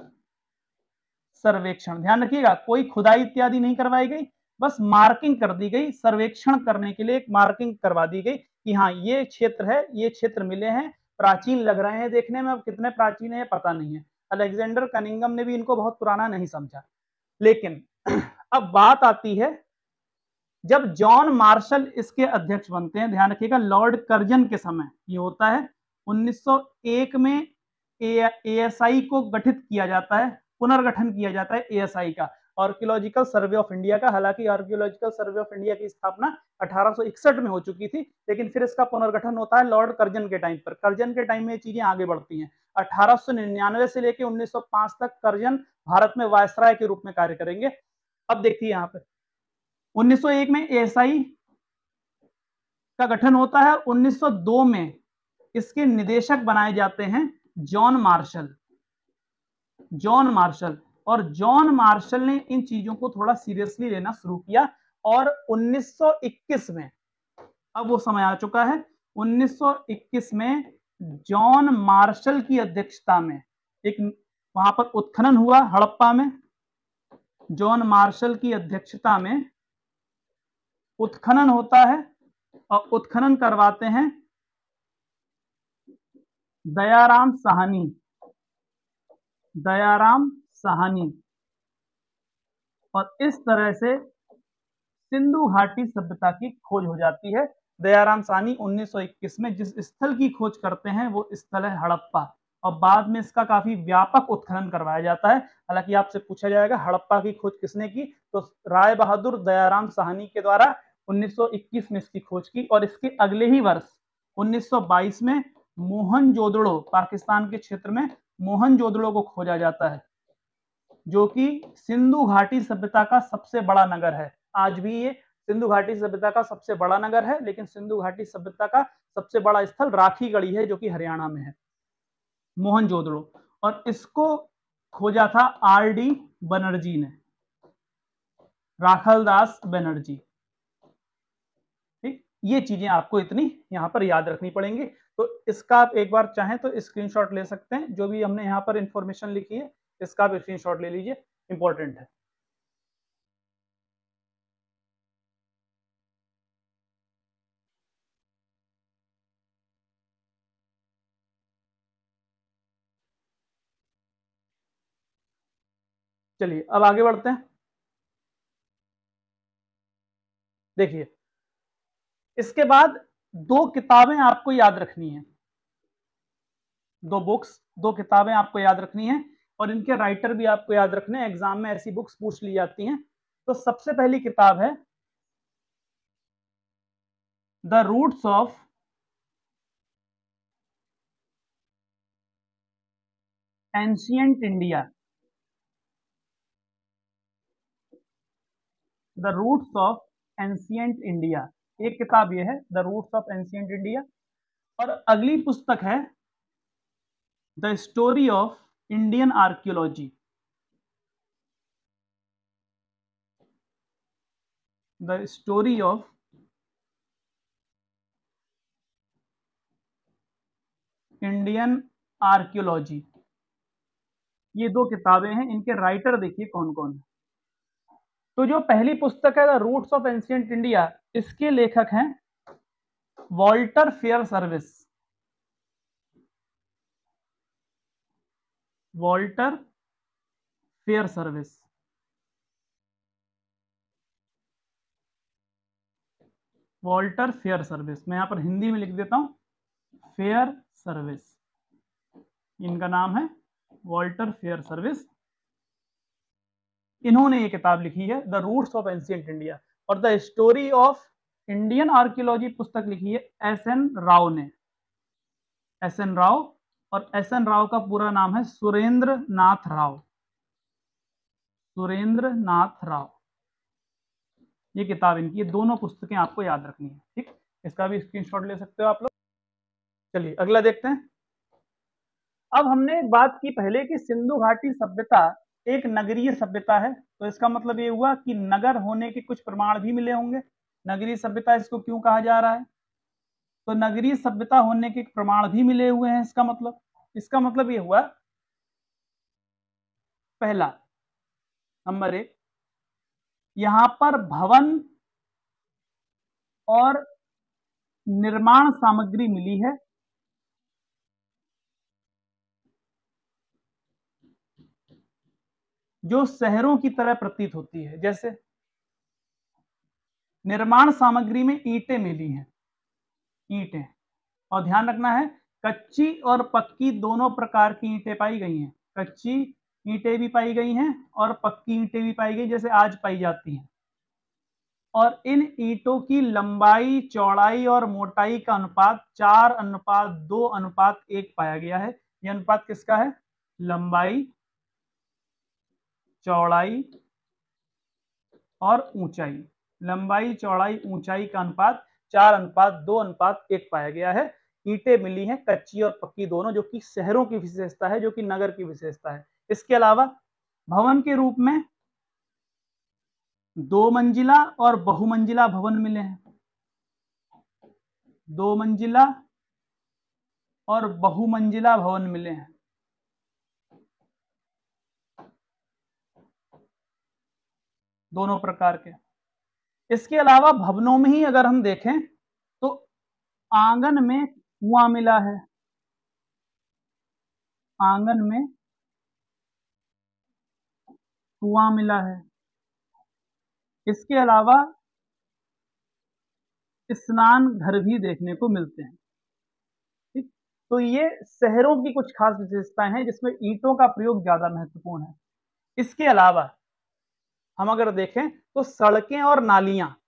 सर्वेक्षण, ध्यान रखिएगा, कोई खुदाई इत्यादि नहीं करवाई गई, बस मार्किंग कर दी गई, सर्वेक्षण करने के लिए एक मार्किंग करवा दी गई कि हाँ ये क्षेत्र है, ये क्षेत्र मिले हैं, प्राचीन लग रहे हैं देखने में, अब कितने प्राचीन है पता नहीं है। अलेक्जेंडर कनिंगम ने भी इनको बहुत पुराना नहीं समझा। लेकिन अब बात आती है, जब जॉन मार्शल इसके अध्यक्ष बनते हैं, ध्यान रखिएगा, लॉर्ड कर्जन के समय, ये होता है 1901 में एएसआई को गठित किया जाता है, पुनर्गठन किया जाता है एएसआई का आर्कियोलॉजिकल सर्वे ऑफ़ इंडिया का, हालाँकि आर्कियोलॉजिकल सर्वे ऑफ़ इंडिया की स्थापना 1861 में हो चुकी थी, लेकिन फिर इसका पुनर्गठन होता है लॉर्ड कर्जन के टाइम पर, कर्जन के टाइम में ये चीज़ें आगे बढ़ती हैं। 1899 से लेकर 1905 तक कर्जन भारत में वायसराय के रूप में कार्य करेंगे। अब देखिए यहाँ पे। 1901 में एएसआई का गठन होता है। 1902 में इसके निदेशक बनाए जाते हैं जॉन मार्शल। John Marshall. और जॉन मार्शल ने इन चीज़ों को थोड़ा सीरियसली लेना शुरू किया और 1921 में, अब वो समय आ चुका है। 1921 में जॉन मार्शल की अध्यक्षता में, एक वहाँ पर उत्खनन हुआ हड़प्पा में, जॉन मार्शल की अध्यक्षता में उत्खनन होता है और उत्खनन करवाते हैं दयाराम साहनी। दयाराम साहनी। और इस तरह से सिंधु घाटी सभ्यता की खोज हो जाती है। दयाराम साहनी 1921 में जिस स्थल की खोज करते हैं, वो स्थल है हड़प्पा। और बाद में इसका काफ़ी व्यापक उत्खनन करवाया जाता है। हालाँकि आपसे पूछा जाएगा, हड़प्पा की खोज किसने की? तो राय बहादुर दयाराम साहनी के द्वारा 1921 में इसकी खोज की। और इसके अगले ही वर्ष 1922 में मोहन जोदड़ो, पाकिस्तान के क्षेत्र में मोहन जोदड़ो को खोजा जाता है, जो कि सिंधु घाटी सभ्यता का सबसे बड़ा नगर है। आज भी ये सिंधु घाटी सभ्यता का सबसे बड़ा नगर है, लेकिन सिंधु घाटी सभ्यता का सबसे बड़ा स्थल राखी गढ़ी है, जो कि हरियाणा में है। मोहन जोदड़ो और इसको खोजा था आर डी बनर्जी ने। राखल दास बनर्जी। ठीक, ये चीज़ें आपको इतनी यहाँ पर याद रखनी पड़ेंगी। तो इसका आप एक बार चाहें तो स्क्रीनशॉट ले सकते हैं, जो भी हमने यहाँ पर इंफॉर्मेशन लिखी है, इसका आप स्क्रीनशॉट ले लीजिए इंपॉर्टेंट है। चलिए, अब आगे बढ़ते हैं। देखिए, इसके बाद दो किताबें आपको याद रखनी है। दो बुक्स दो किताबें आपको याद रखनी है और इनके राइटर भी आपको याद रखने एग्ज़ाम में ऐसी बुक्स पूछ ली जाती हैं। तो सबसे पहली किताब है the roots of ancient India the roots of ancient India. एक किताब ये है, the roots of ancient India. और अगली पुस्तक है, the story of Indian archaeology. The story of Indian archaeology. ये दो किताबें हैं, इनके राइटर देखिए कौन कौन है। तो जो पहली पुस्तक है the roots of ancient India इसके लेखक हैं Walter Fairservis. Walter Fairservis. Walter Fairservis. मैं यहाँ पर हिंदी में लिख देता हूँ। Fairservis. इनका नाम है वॉल्टर फेयर सर्विस। इन्होंने ये किताब लिखी है the roots of ancient India और the story of Indian archaeology पुस्तक लिखी है एस एन राव ने। एस एन राव और एस एन राव का पूरा नाम है सुरेंद्र नाथ राव। सुरेंद्र नाथ राव। ये किताब इनकी ये दोनों पुस्तकें आपको याद रखनी है, ठीक? इसका भी स्क्रीनशॉट ले सकते हो आप लोग। चलिए, अगला देखते हैं। अब हमने एक बात की पहले कि सिंधु घाटी सभ्यता एक नगरीय सभ्यता है तो इसका मतलब ये हुआ कि नगर होने के कुछ प्रमाण भी मिले होंगे। नगरीय सभ्यता इसको क्यों कहा जा रहा है? तो नगरीय सभ्यता होने के प्रमाण भी मिले हुए हैं इसका मतलब। इसका मतलब ये हुआ, पहला, नंबर एक, यहाँ पर भवन और निर्माण सामग्री मिली है। जो शहरों की तरह प्रतीत होती है, जैसे निर्माण सामग्री में ईंटें मिली हैं, ईंटें। और ध्यान रखना है, कच्ची और पक्की दोनों प्रकार की ईंटें पाई गई हैं। कच्ची ईंटें भी पाई गई हैं और पक्की ईंटें भी पाई गई, जैसे आज पाई जाती हैं। और इन ईंटों की लंबाई, चौड़ाई और मोटाई का अनुपात चार अनुपात, दो अनुपात एक पाया गया है। यह अनुपात किसका है? लंबाई चौड़ाई और ऊंचाई। लंबाई, चौड़ाई, ऊंचाई का अनुपात, चार अनुपात, दो अनुपात, एक पाया गया है। ईंटें मिली हैं कच्ची और पक्की दोनों, जो कि शहरों की विशेषता है, जो कि नगर की विशेषता है। इसके अलावा भवन के रूप में दो मंजिला और बहुमंजिला भवन मिले हैं। दो मंजिला और बहुमंजिला भवन मिले हैं। दोनों प्रकार के। इसके अलावा भवनों में ही अगर हम देखें तो आँगन में कुआँ मिला है। आँगन में कुआँ मिला है। इसके अलावा स्नान घर भी देखने को मिलते हैं। ठीक? तो ये शहरों की कुछ खास विशेषताएँ हैं, जिसमें ईंटों का प्रयोग ज़्यादा महत्वपूर्ण है। इसके अलावा हम अगर देखें तो सड़कें और नालियाँ।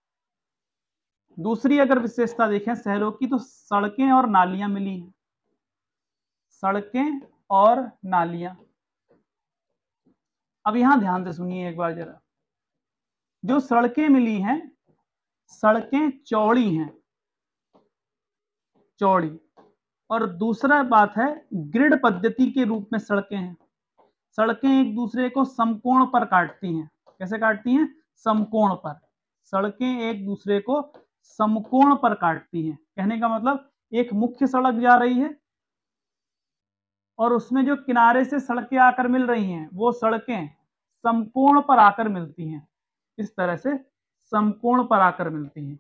दूसरी अगर विशेषता देखें शहरों की तो सड़कें और नालियाँ मिली हैं। सड़कें और नालियाँ। अब यहाँ ध्यान से सुनिए एक बार जरा। जो सड़कें मिली हैं, सड़कें चौड़ी हैं। चौड़ी। और दूसरा बात है, ग्रिड पद्धति के रूप में सड़कें हैं। सड़कें एक दूसरे को समकोण पर काटती हैं। कैसे काटती हैं? समकोण पर। सड़कें एक दूसरे को समकोण पर काटती हैं। कहने का मतलब एक मुख्य सड़क जा रही है और उसमें जो किनारे से सड़कें आकर मिल रही हैं, वो सड़कें समकोण पर आकर मिलती हैं। इस तरह से समकोण पर आकर मिलती हैं।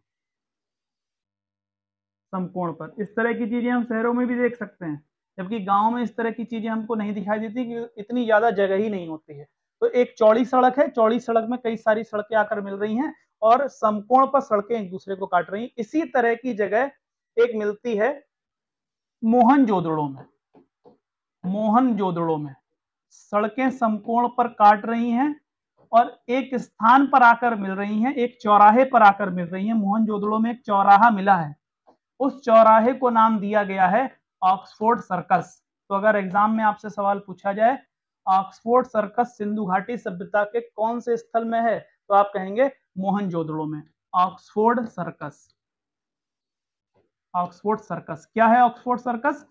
समकोण पर। इस तरह की चीज़ें हम शहरों में भी देख सकते हैं, जबकि गाँव में इस तरह की चीज़ें हमको नहीं दिखाई देती कि इतनी ज़्यादा जगह ही नहीं होती है। तो एक चौड़ी सड़क है, चौड़ी सड़क में कई सारी सड़कें आकर मिल रही हैं और समकोण पर सड़कें एक दूसरे को काट रही हैं। इसी तरह की जगह एक मिलती है मोहन जोदड़ों में। मोहन जोदड़ों में सड़कें समकोण पर काट रही हैं और एक स्थान पर आकर मिल रही हैं, एक चौराहे पर आकर मिल रही हैं। मोहन जोदड़ों में एक चौराहा मिला है। उस चौराहे को नाम दिया गया है ऑक्सफोर्ड सर्कस। तो अगर एग्ज़ाम में आपसे सवाल पूछा जाए ऑक्सफोर्ड सर्कस सिंधु घाटी सभ्यता के कौन से स्थल में है? तो आप कहेंगे मोहन जोदड़ो में। Oxford circus. Oxford circus. क्या है ऑक्सफोर्ड सर्कस?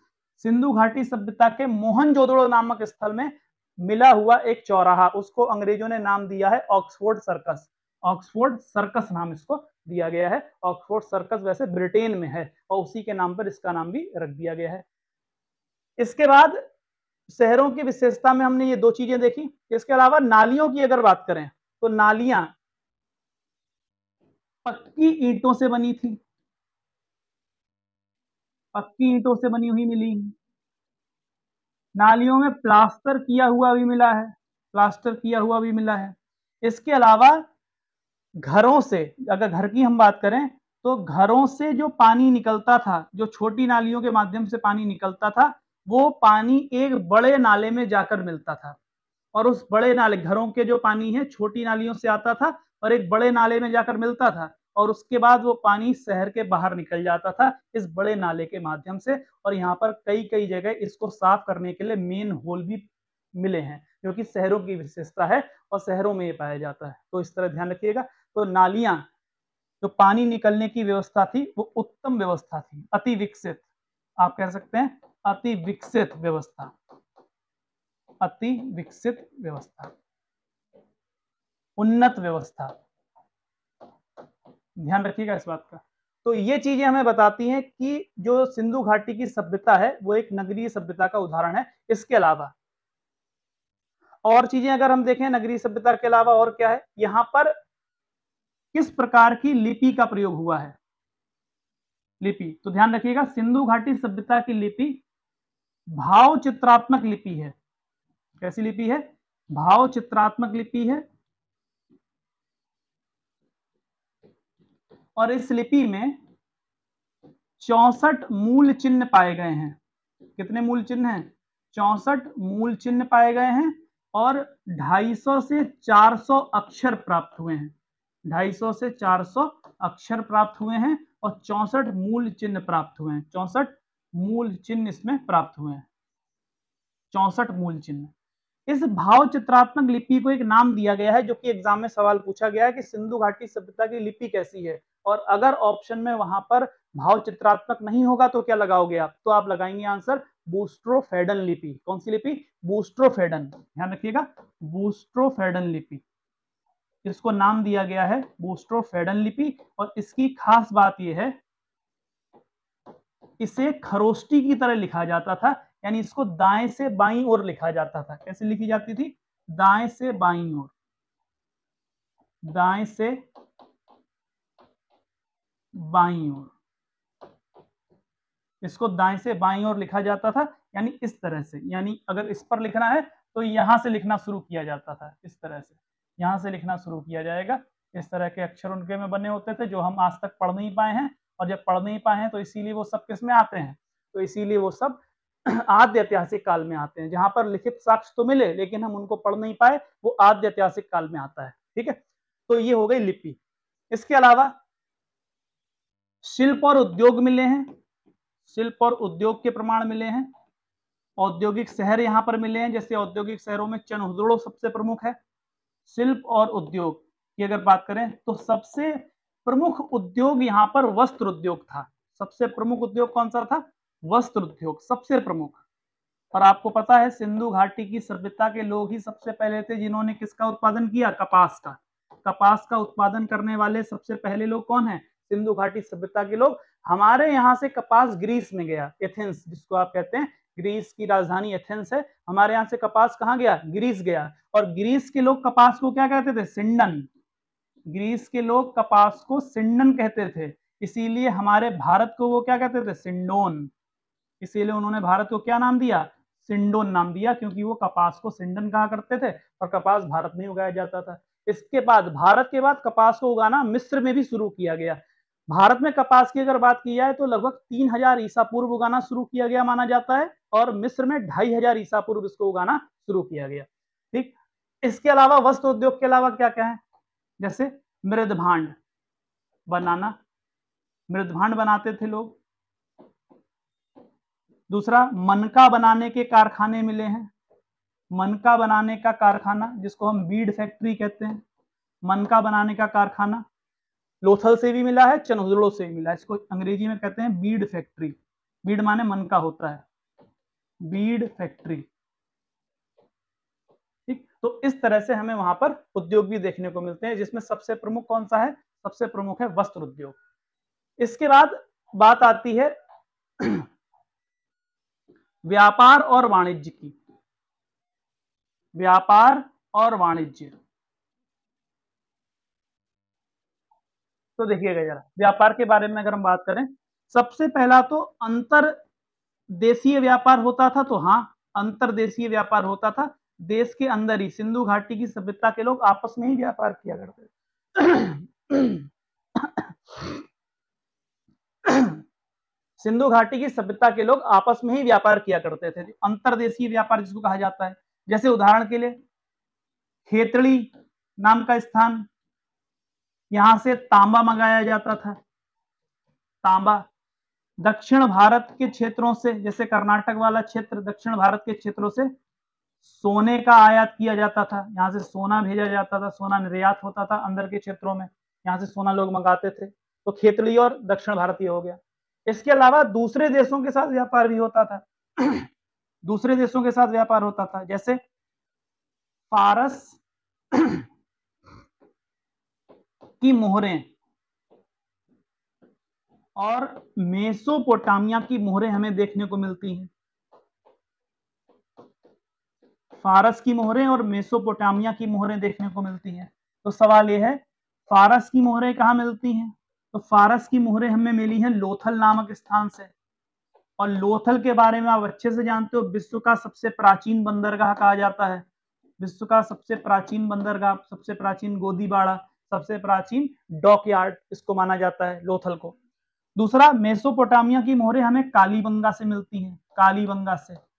सिंधु घाटी सभ्यता के मोहन जोदड़ो नामक स्थल में मिला हुआ एक चौराहा। उसको अंग्रेज़ों ने नाम दिया है ऑक्सफोर्ड सर्कस। ऑक्सफोर्ड सर्कस नाम इसको दिया गया है। ऑक्सफोर्ड सर्कस वैसे ब्रिटेन में है और उसी के नाम पर इसका नाम भी रख दिया गया है। इसके बाद शहरों की विशेषता में हमने ये दो चीज़ें देखी, इसके अलावा नालियों की अगर बात करें तो नालियाँ पक्की ईंटों से बनी थी। पक्की ईंटों से बनी हुई मिली। नालियों में प्लास्टर किया हुआ भी मिला है, प्लास्टर किया हुआ भी मिला है। इसके अलावा घरों से, अगर घर की हम बात करें तो घरों से जो पानी निकलता था, जो छोटी नालियों के माध्यम से पानी निकलता था वो पानी एक बड़े नाले में जाकर मिलता था। और उस बड़े नाले, घरों के जो पानी है, छोटी नालियों से आता था और एक बड़े नाले में जाकर मिलता था और उसके बाद वो पानी शहर के बाहर निकल जाता था इस बड़े नाले के माध्यम से और यहाँ पर कई कई जगह इसको साफ़ करने के लिए मेन होल भी मिले हैं, जो कि शहरों की विशेषता है और शहरों में ये पाया जाता है। तो इस तरह ध्यान रखिएगा। तो नालियाँ, जो पानी निकलने की व्यवस्था थी, वो उत्तम व्यवस्था थी, अति विकसित, आप कह सकते हैं। अति विकसित व्यवस्था। अति विकसित व्यवस्था। उन्नत व्यवस्था। ध्यान रखिएगा इस बात का। तो ये चीज़ें हमें बताती हैं कि जो सिंधु घाटी की सभ्यता है, वो एक नगरीय सभ्यता का उदाहरण है। इसके अलावा और चीज़ें अगर हम देखें, नगरीय सभ्यता के अलावा और क्या है? यहाँ पर किस प्रकार की लिपि का प्रयोग हुआ है? लिपि। तो ध्यान रखिएगा, सिंधु घाटी सभ्यता की लिपि भाव चित्रात्मक लिपि है। कैसी लिपि है? भाव चित्रात्मक लिपि है। और इस लिपि में चौसठ मूल चिन्ह पाए गए हैं। कितने मूल चिन्ह हैं? चौसठ मूल चिन्ह पाए गए हैं और 250 से 400 अक्षर प्राप्त हुए हैं। 250 से 400 अक्षर प्राप्त हुए हैं और चौसठ मूल चिन्ह प्राप्त हुए हैं। चौसठ मूल चिन्ह इसमें प्राप्त हुए हैं। चौसठ मूल चिन्ह। इस भाव चित्रात्मक लिपि को एक नाम दिया गया है, जो कि एग्ज़ाम में सवाल पूछा गया है कि सिंधु घाटी सभ्यता की लिपि कैसी है। और अगर ऑप्शन में वहाँ पर भाव चित्रात्मक नहीं होगा तो क्या लगाओगे आप? तो आप लगाएँगे आंसर बूस्ट्रोफेडन लिपि। कौन सी लिपि? बूस्ट्रोफेडन ध्यान रखिएगा बूस्ट्रोफेडन लिपि। इसको नाम दिया गया है बूस्ट्रोफेडन लिपि। और इसकी खास बात यह है इसे खरोष्टी की तरह लिखा जाता था, यानी इसको दाएँ से बाईं ओर लिखा जाता था। कैसे लिखी जाती थी? दाएँ से बाईं ओर। दाएँ से बाईं ओर। इसको दाएँ से बाईं ओर लिखा जाता था, यानी इस तरह से। यानी अगर इस पर लिखना है तो यहाँ से लिखना शुरू किया जाता था, इस तरह से। यहाँ से लिखना शुरू किया जाएगा। इस तरह के अक्षर उनके में बने होते थे, जो हम आज तक पढ़ नहीं पाए हैं। और जब पढ़ नहीं पाए हैं तो इसीलिए वो सब किसमें आते हैं? तो इसीलिए वो सब आद्य ऐतिहासिक काल में आते हैं। जहाँ पर लिखित साक्ष्य तो मिले, लेकिन हम उनको पढ़ नहीं पाए, वो आद्य ऐतिहासिक काल में आता है। ठीक है? तो ये हो गई लिपि। इसके अलावा शिल्प और उद्योग मिले हैं। शिल्प और उद्योग के प्रमाण मिले हैं। औद्योगिक शहर यहाँ पर मिले हैं, जैसे औद्योगिक शहरों में चनहुदड़ो सबसे प्रमुख है। शिल्प और उद्योग की अगर बात करें तो सबसे प्रमुख उद्योग यहाँ पर वस्त्र उद्योग था। सबसे प्रमुख उद्योग कौन सा था? वस्त्र उद्योग, सबसे प्रमुख। और आपको पता है, सिंधु घाटी की सभ्यता के लोग ही सबसे पहले थे जिन्होंने किसका उत्पादन किया? कपास का। कपास का उत्पादन करने वाले सबसे पहले लोग कौन है? सिंधु घाटी सभ्यता के लोग। हमारे यहाँ से कपास ग्रीस में गया, एथेंस, जिसको आप कहते हैं। ग्रीस की राजधानी एथेंस है। हमारे यहाँ से कपास कहाँ गया? ग्रीस गया। और ग्रीस के लोग कपास को क्या कहते थे? सिंडन। ग्रीस के लोग कपास को सिंडन कहते थे, इसीलिए हमारे भारत को वो क्या कहते थे? सिंडोन। इसीलिए उन्होंने भारत को क्या नाम दिया? सिंडोन नाम दिया, क्योंकि वो कपास को सिंडन कहा करते थे और कपास भारत में उगाया जाता था। इसके बाद, भारत के बाद कपास को उगाना मिस्र में भी शुरू किया गया। भारत में कपास की अगर बात की जाए तो लगभग तीन हज़ार ईसा पूर्व उगाना शुरू किया गया माना जाता है, और मिस्र में ढाई हज़ार ईसा पूर्व इसको उगाना शुरू किया गया। ठीक? इसके अलावा वस्त्र उद्योग के अलावा क्या क्या है? जैसे मृद भांड बनाना। मृद भांड बनाते थे लोग। दूसरा, मनका बनाने के कारखाने मिले हैं। मनका बनाने का कारखाना, जिसको हम बीड फैक्ट्री कहते हैं, मनका बनाने का कारखाना लोथल से भी मिला है चनहुदड़ो से भी मिला है। इसको अंग्रेज़ी में कहते हैं बीड फैक्ट्री। बीड माने मनका होता है। Bead factory. तो इस तरह से हमें वहाँ पर उद्योग भी देखने को मिलते हैं, जिसमें सबसे प्रमुख कौन सा है? सबसे प्रमुख है वस्त्र उद्योग। इसके बाद बात आती है व्यापार और वाणिज्य की। व्यापार और वाणिज्य। तो देखिएगा जरा, व्यापार के बारे में अगर हम बात करें, सबसे पहला तो अंतर देशीय व्यापार होता था तो हाँ अंतरदेशीय व्यापार होता था देश के अंदर ही, सिंधु घाटी की सभ्यता के लोग आपस में ही व्यापार किया करते थे। सिंधु घाटी की सभ्यता के लोग आपस में ही व्यापार किया करते थे। अंतरदेशीय व्यापार जिसको कहा जाता है, जैसे उदाहरण के लिए, खेतड़ी नाम का स्थान, यहाँ से तांबा मंगाया जाता था। तांबा, दक्षिण भारत के क्षेत्रों से, जैसे कर्नाटक वाला क्षेत्र, दक्षिण भारत के क्षेत्रों से सोने का आयात किया जाता था। यहाँ से सोना भेजा जाता था, सोना निर्यात होता था अंदर के क्षेत्रों में। यहाँ से सोना लोग मंगाते थे। तो खेतड़ी और दक्षिण भारतीय हो गया। इसके अलावा दूसरे देशों के साथ व्यापार भी होता था। दूसरे देशों के साथ व्यापार होता था। जैसे फारस की मोहरें और मेसोपोटामिया की मोहरें हमें देखने को मिलती हैं। फारस की मोहरें और मेसोपोटामिया की मोहरें देखने को मिलती हैं। तो सवाल यह है, फारस की मोहरें कहाँ मिलती हैं? तो फारस की मोहरें हमें मिली हैं लोथल नामक स्थान से। और लोथल के बारे में आप अच्छे से जानते हो, विश्व का सबसे प्राचीन बंदरगाह कहा जाता है। विश्व का सबसे प्राचीन बंदरगाह, सबसे प्राचीन गोदीबाड़ा, सबसे प्राचीन डॉक यार्ड इसको माना जाता है लोथल को। दूसरा, मेसोपोटामिया की मोहरें हमें कालीबंगा से मिलती हैं, कालीबंगा से।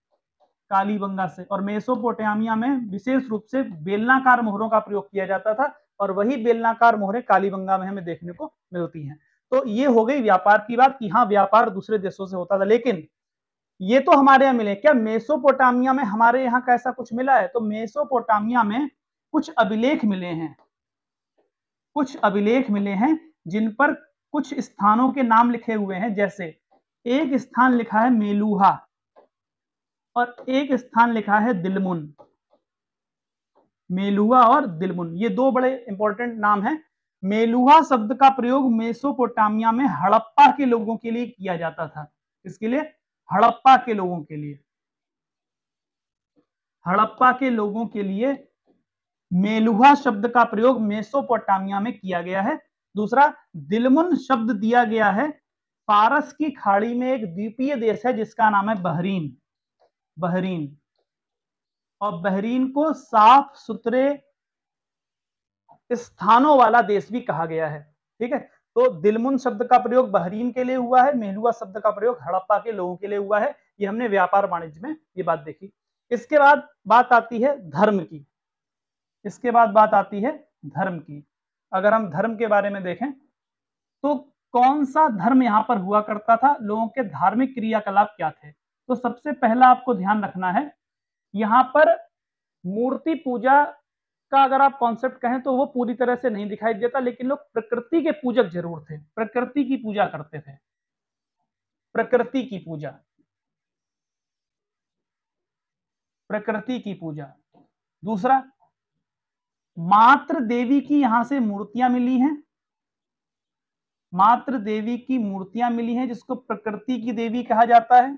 कालीबंगा से। और मेसोपोटामिया में विशेष रूप से बेलनाकार मोहरों का प्रयोग किया जाता था और वही बेलनाकार मोहरें कालीबंगा में हमें देखने को मिलती हैं। तो ये हो गई व्यापार की बात कि हाँ व्यापार दूसरे देशों से होता था, लेकिन ये तो हमारे यहाँ मिले। क्या मेसोपोटामिया में हमारे यहाँ कैसा कुछ मिला है? तो मेसोपोटामिया में कुछ अभिलेख मिले हैं। कुछ अभिलेख मिले हैं जिन पर कुछ स्थानों के नाम लिखे हुए हैं। जैसे, एक स्थान लिखा है मेलुहा। और एक स्थान लिखा है दिलमुन। मेलुहा और दिलमुन। ये दो बड़े इंपॉर्टेंट नाम हैं। मेलुहा शब्द का प्रयोग मेसोपोटामिया में हड़प्पा के लोगों के लिए किया जाता था। इसके लिए? हड़प्पा के लोगों के लिए। हड़प्पा के लोगों के लिए मेलुहा शब्द का प्रयोग मेसोपोटामिया में किया गया है। दूसरा, दिलमुन शब्द दिया गया है। पारस की खाड़ी में एक द्वीपीय देश है, जिसका नाम है बहरीन। बहरीन। और बहरीन को साफ़ सुथरे स्थानों वाला देश भी कहा गया है, ठीक है? तो दिलमुन शब्द का प्रयोग बहरीन के लिए हुआ है, मेहलुआ शब्द का प्रयोग हड़प्पा के लोगों के लिए हुआ है। ये हमने व्यापार वाणिज्य में ये बात देखी। इसके बाद बात आती है धर्म की। इसके बाद बात आती है धर्म की। अगर हम धर्म के बारे में देखें तो कौन सा धर्म यहाँ पर हुआ करता था? लोगों के धार्मिक क्रियाकलाप क्या थे? तो सबसे पहला आपको ध्यान रखना है, यहाँ पर मूर्ति पूजा का अगर आप कॉन्सेप्ट कहें तो वो पूरी तरह से नहीं दिखाई देता, लेकिन लोग प्रकृति के पूजक ज़रूर थे, प्रकृति की पूजा करते थे, प्रकृति की पूजा, प्रकृति की पूजा। दूसरा, मात्र देवी की यहाँ से मूर्तियाँ मिली हैं, मात्र देवी की मूर्तियाँ मिली हैं जिसको प्रकृति की देवी कहा जाता है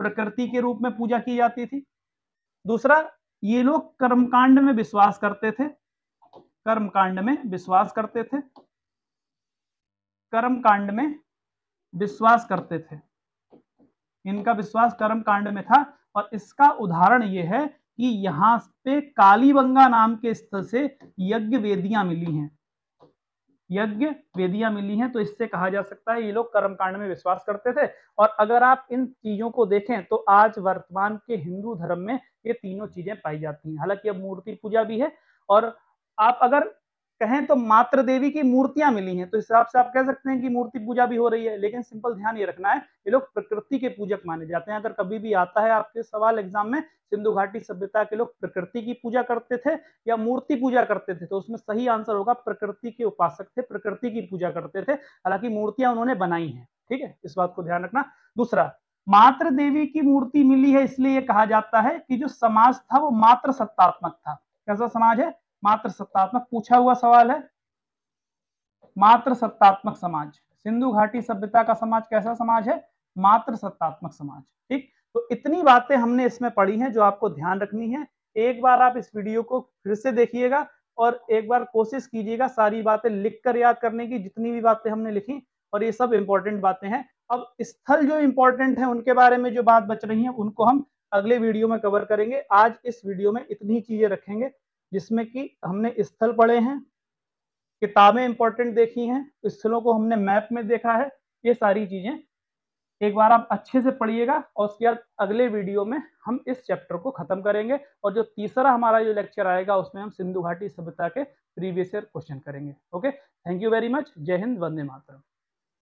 प्रकृति के रूप में पूजा की जाती थी। दूसरा, ये लोग कर्मकांड में विश्वास करते थे। कर्मकांड में विश्वास करते थे। कर्मकांड में विश्वास करते थे। इनका विश्वास कर्म कांड में था और इसका उदाहरण यह है कि यहाँ पे कालीबंगा नाम के स्थल से यज्ञ वेदियाँ मिली हैं। यज्ञ वेदियाँ मिली हैं तो इससे कहा जा सकता है, ये लोग कर्मकांड में विश्वास करते थे। और अगर आप इन चीज़ों को देखें तो आज वर्तमान के हिंदू धर्म में ये तीनों चीज़ें पाई जाती हैं। हालाँकि अब मूर्ति पूजा भी है, और आप अगर कहें तो मात्र देवी की मूर्तियाँ मिली हैं। तो इस हिसाब से आप कह सकते हैं कि मूर्ति पूजा भी हो रही है, लेकिन सिंपल ध्यान ये रखना है, ये लोग प्रकृति के पूजक माने जाते हैं। अगर कभी भी आता है आपके सवाल एग्ज़ाम में, सिंधु घाटी सभ्यता के लोग प्रकृति की पूजा करते थे या मूर्ति पूजा करते थे तो उसमें सही आंसर होगा प्रकृति के उपासक थे, प्रकृति की पूजा करते थे। हालाँकि मूर्तियाँ उन्होंने बनाई हैं, ठीक है? इस बात को ध्यान रखना। दूसरा, मात्र देवी की मूर्ति मिली है इसलिए यह कहा जाता है कि जो समाज था वो मात्र सत्तात्मक था। कैसा समाज है? मात्र सत्तात्मक पूछा हुआ सवाल है। मात्र सत्तात्मक समाज, सिंधु घाटी सभ्यता का समाज कैसा समाज है? मात्र सत्तात्मक समाज, ठीक? तो इतनी बातें हमने इसमें पढ़ी हैं जो आपको ध्यान रखनी है। एक बार आप इस वीडियो को फिर से देखिएगा और एक बार कोशिश कीजिएगा सारी बातें लिख कर याद करने की, जितनी भी बातें हमने लिखी, और ये सब इंपॉर्टेंट बातें हैं। अब स्थल जो इंपॉर्टेंट है, उनके बारे में जो बात बच रही है, उनको हम अगले वीडियो में कवर करेंगे। आज इस वीडियो में इतनी चीज़ें रखेंगे। जिसमें कि हमने स्थल पढ़े हैं, किताबें इंपॉर्टेंट देखी हैं, स्थलों को हमने मैप में देखा है, ये सारी चीज़ें। एक बार आप अच्छे से पढ़िएगा और उसके बाद अगले वीडियो में हम इस चैप्टर को खत्म करेंगे और जो तीसरा हमारा जो लेक्चर आएगा, उसमें हम सिंधु घाटी सभ्यता के प्रीवियस ईयर क्वेश्चन करेंगे। Okay thank you very much जय हिंद, वंदे मातरम।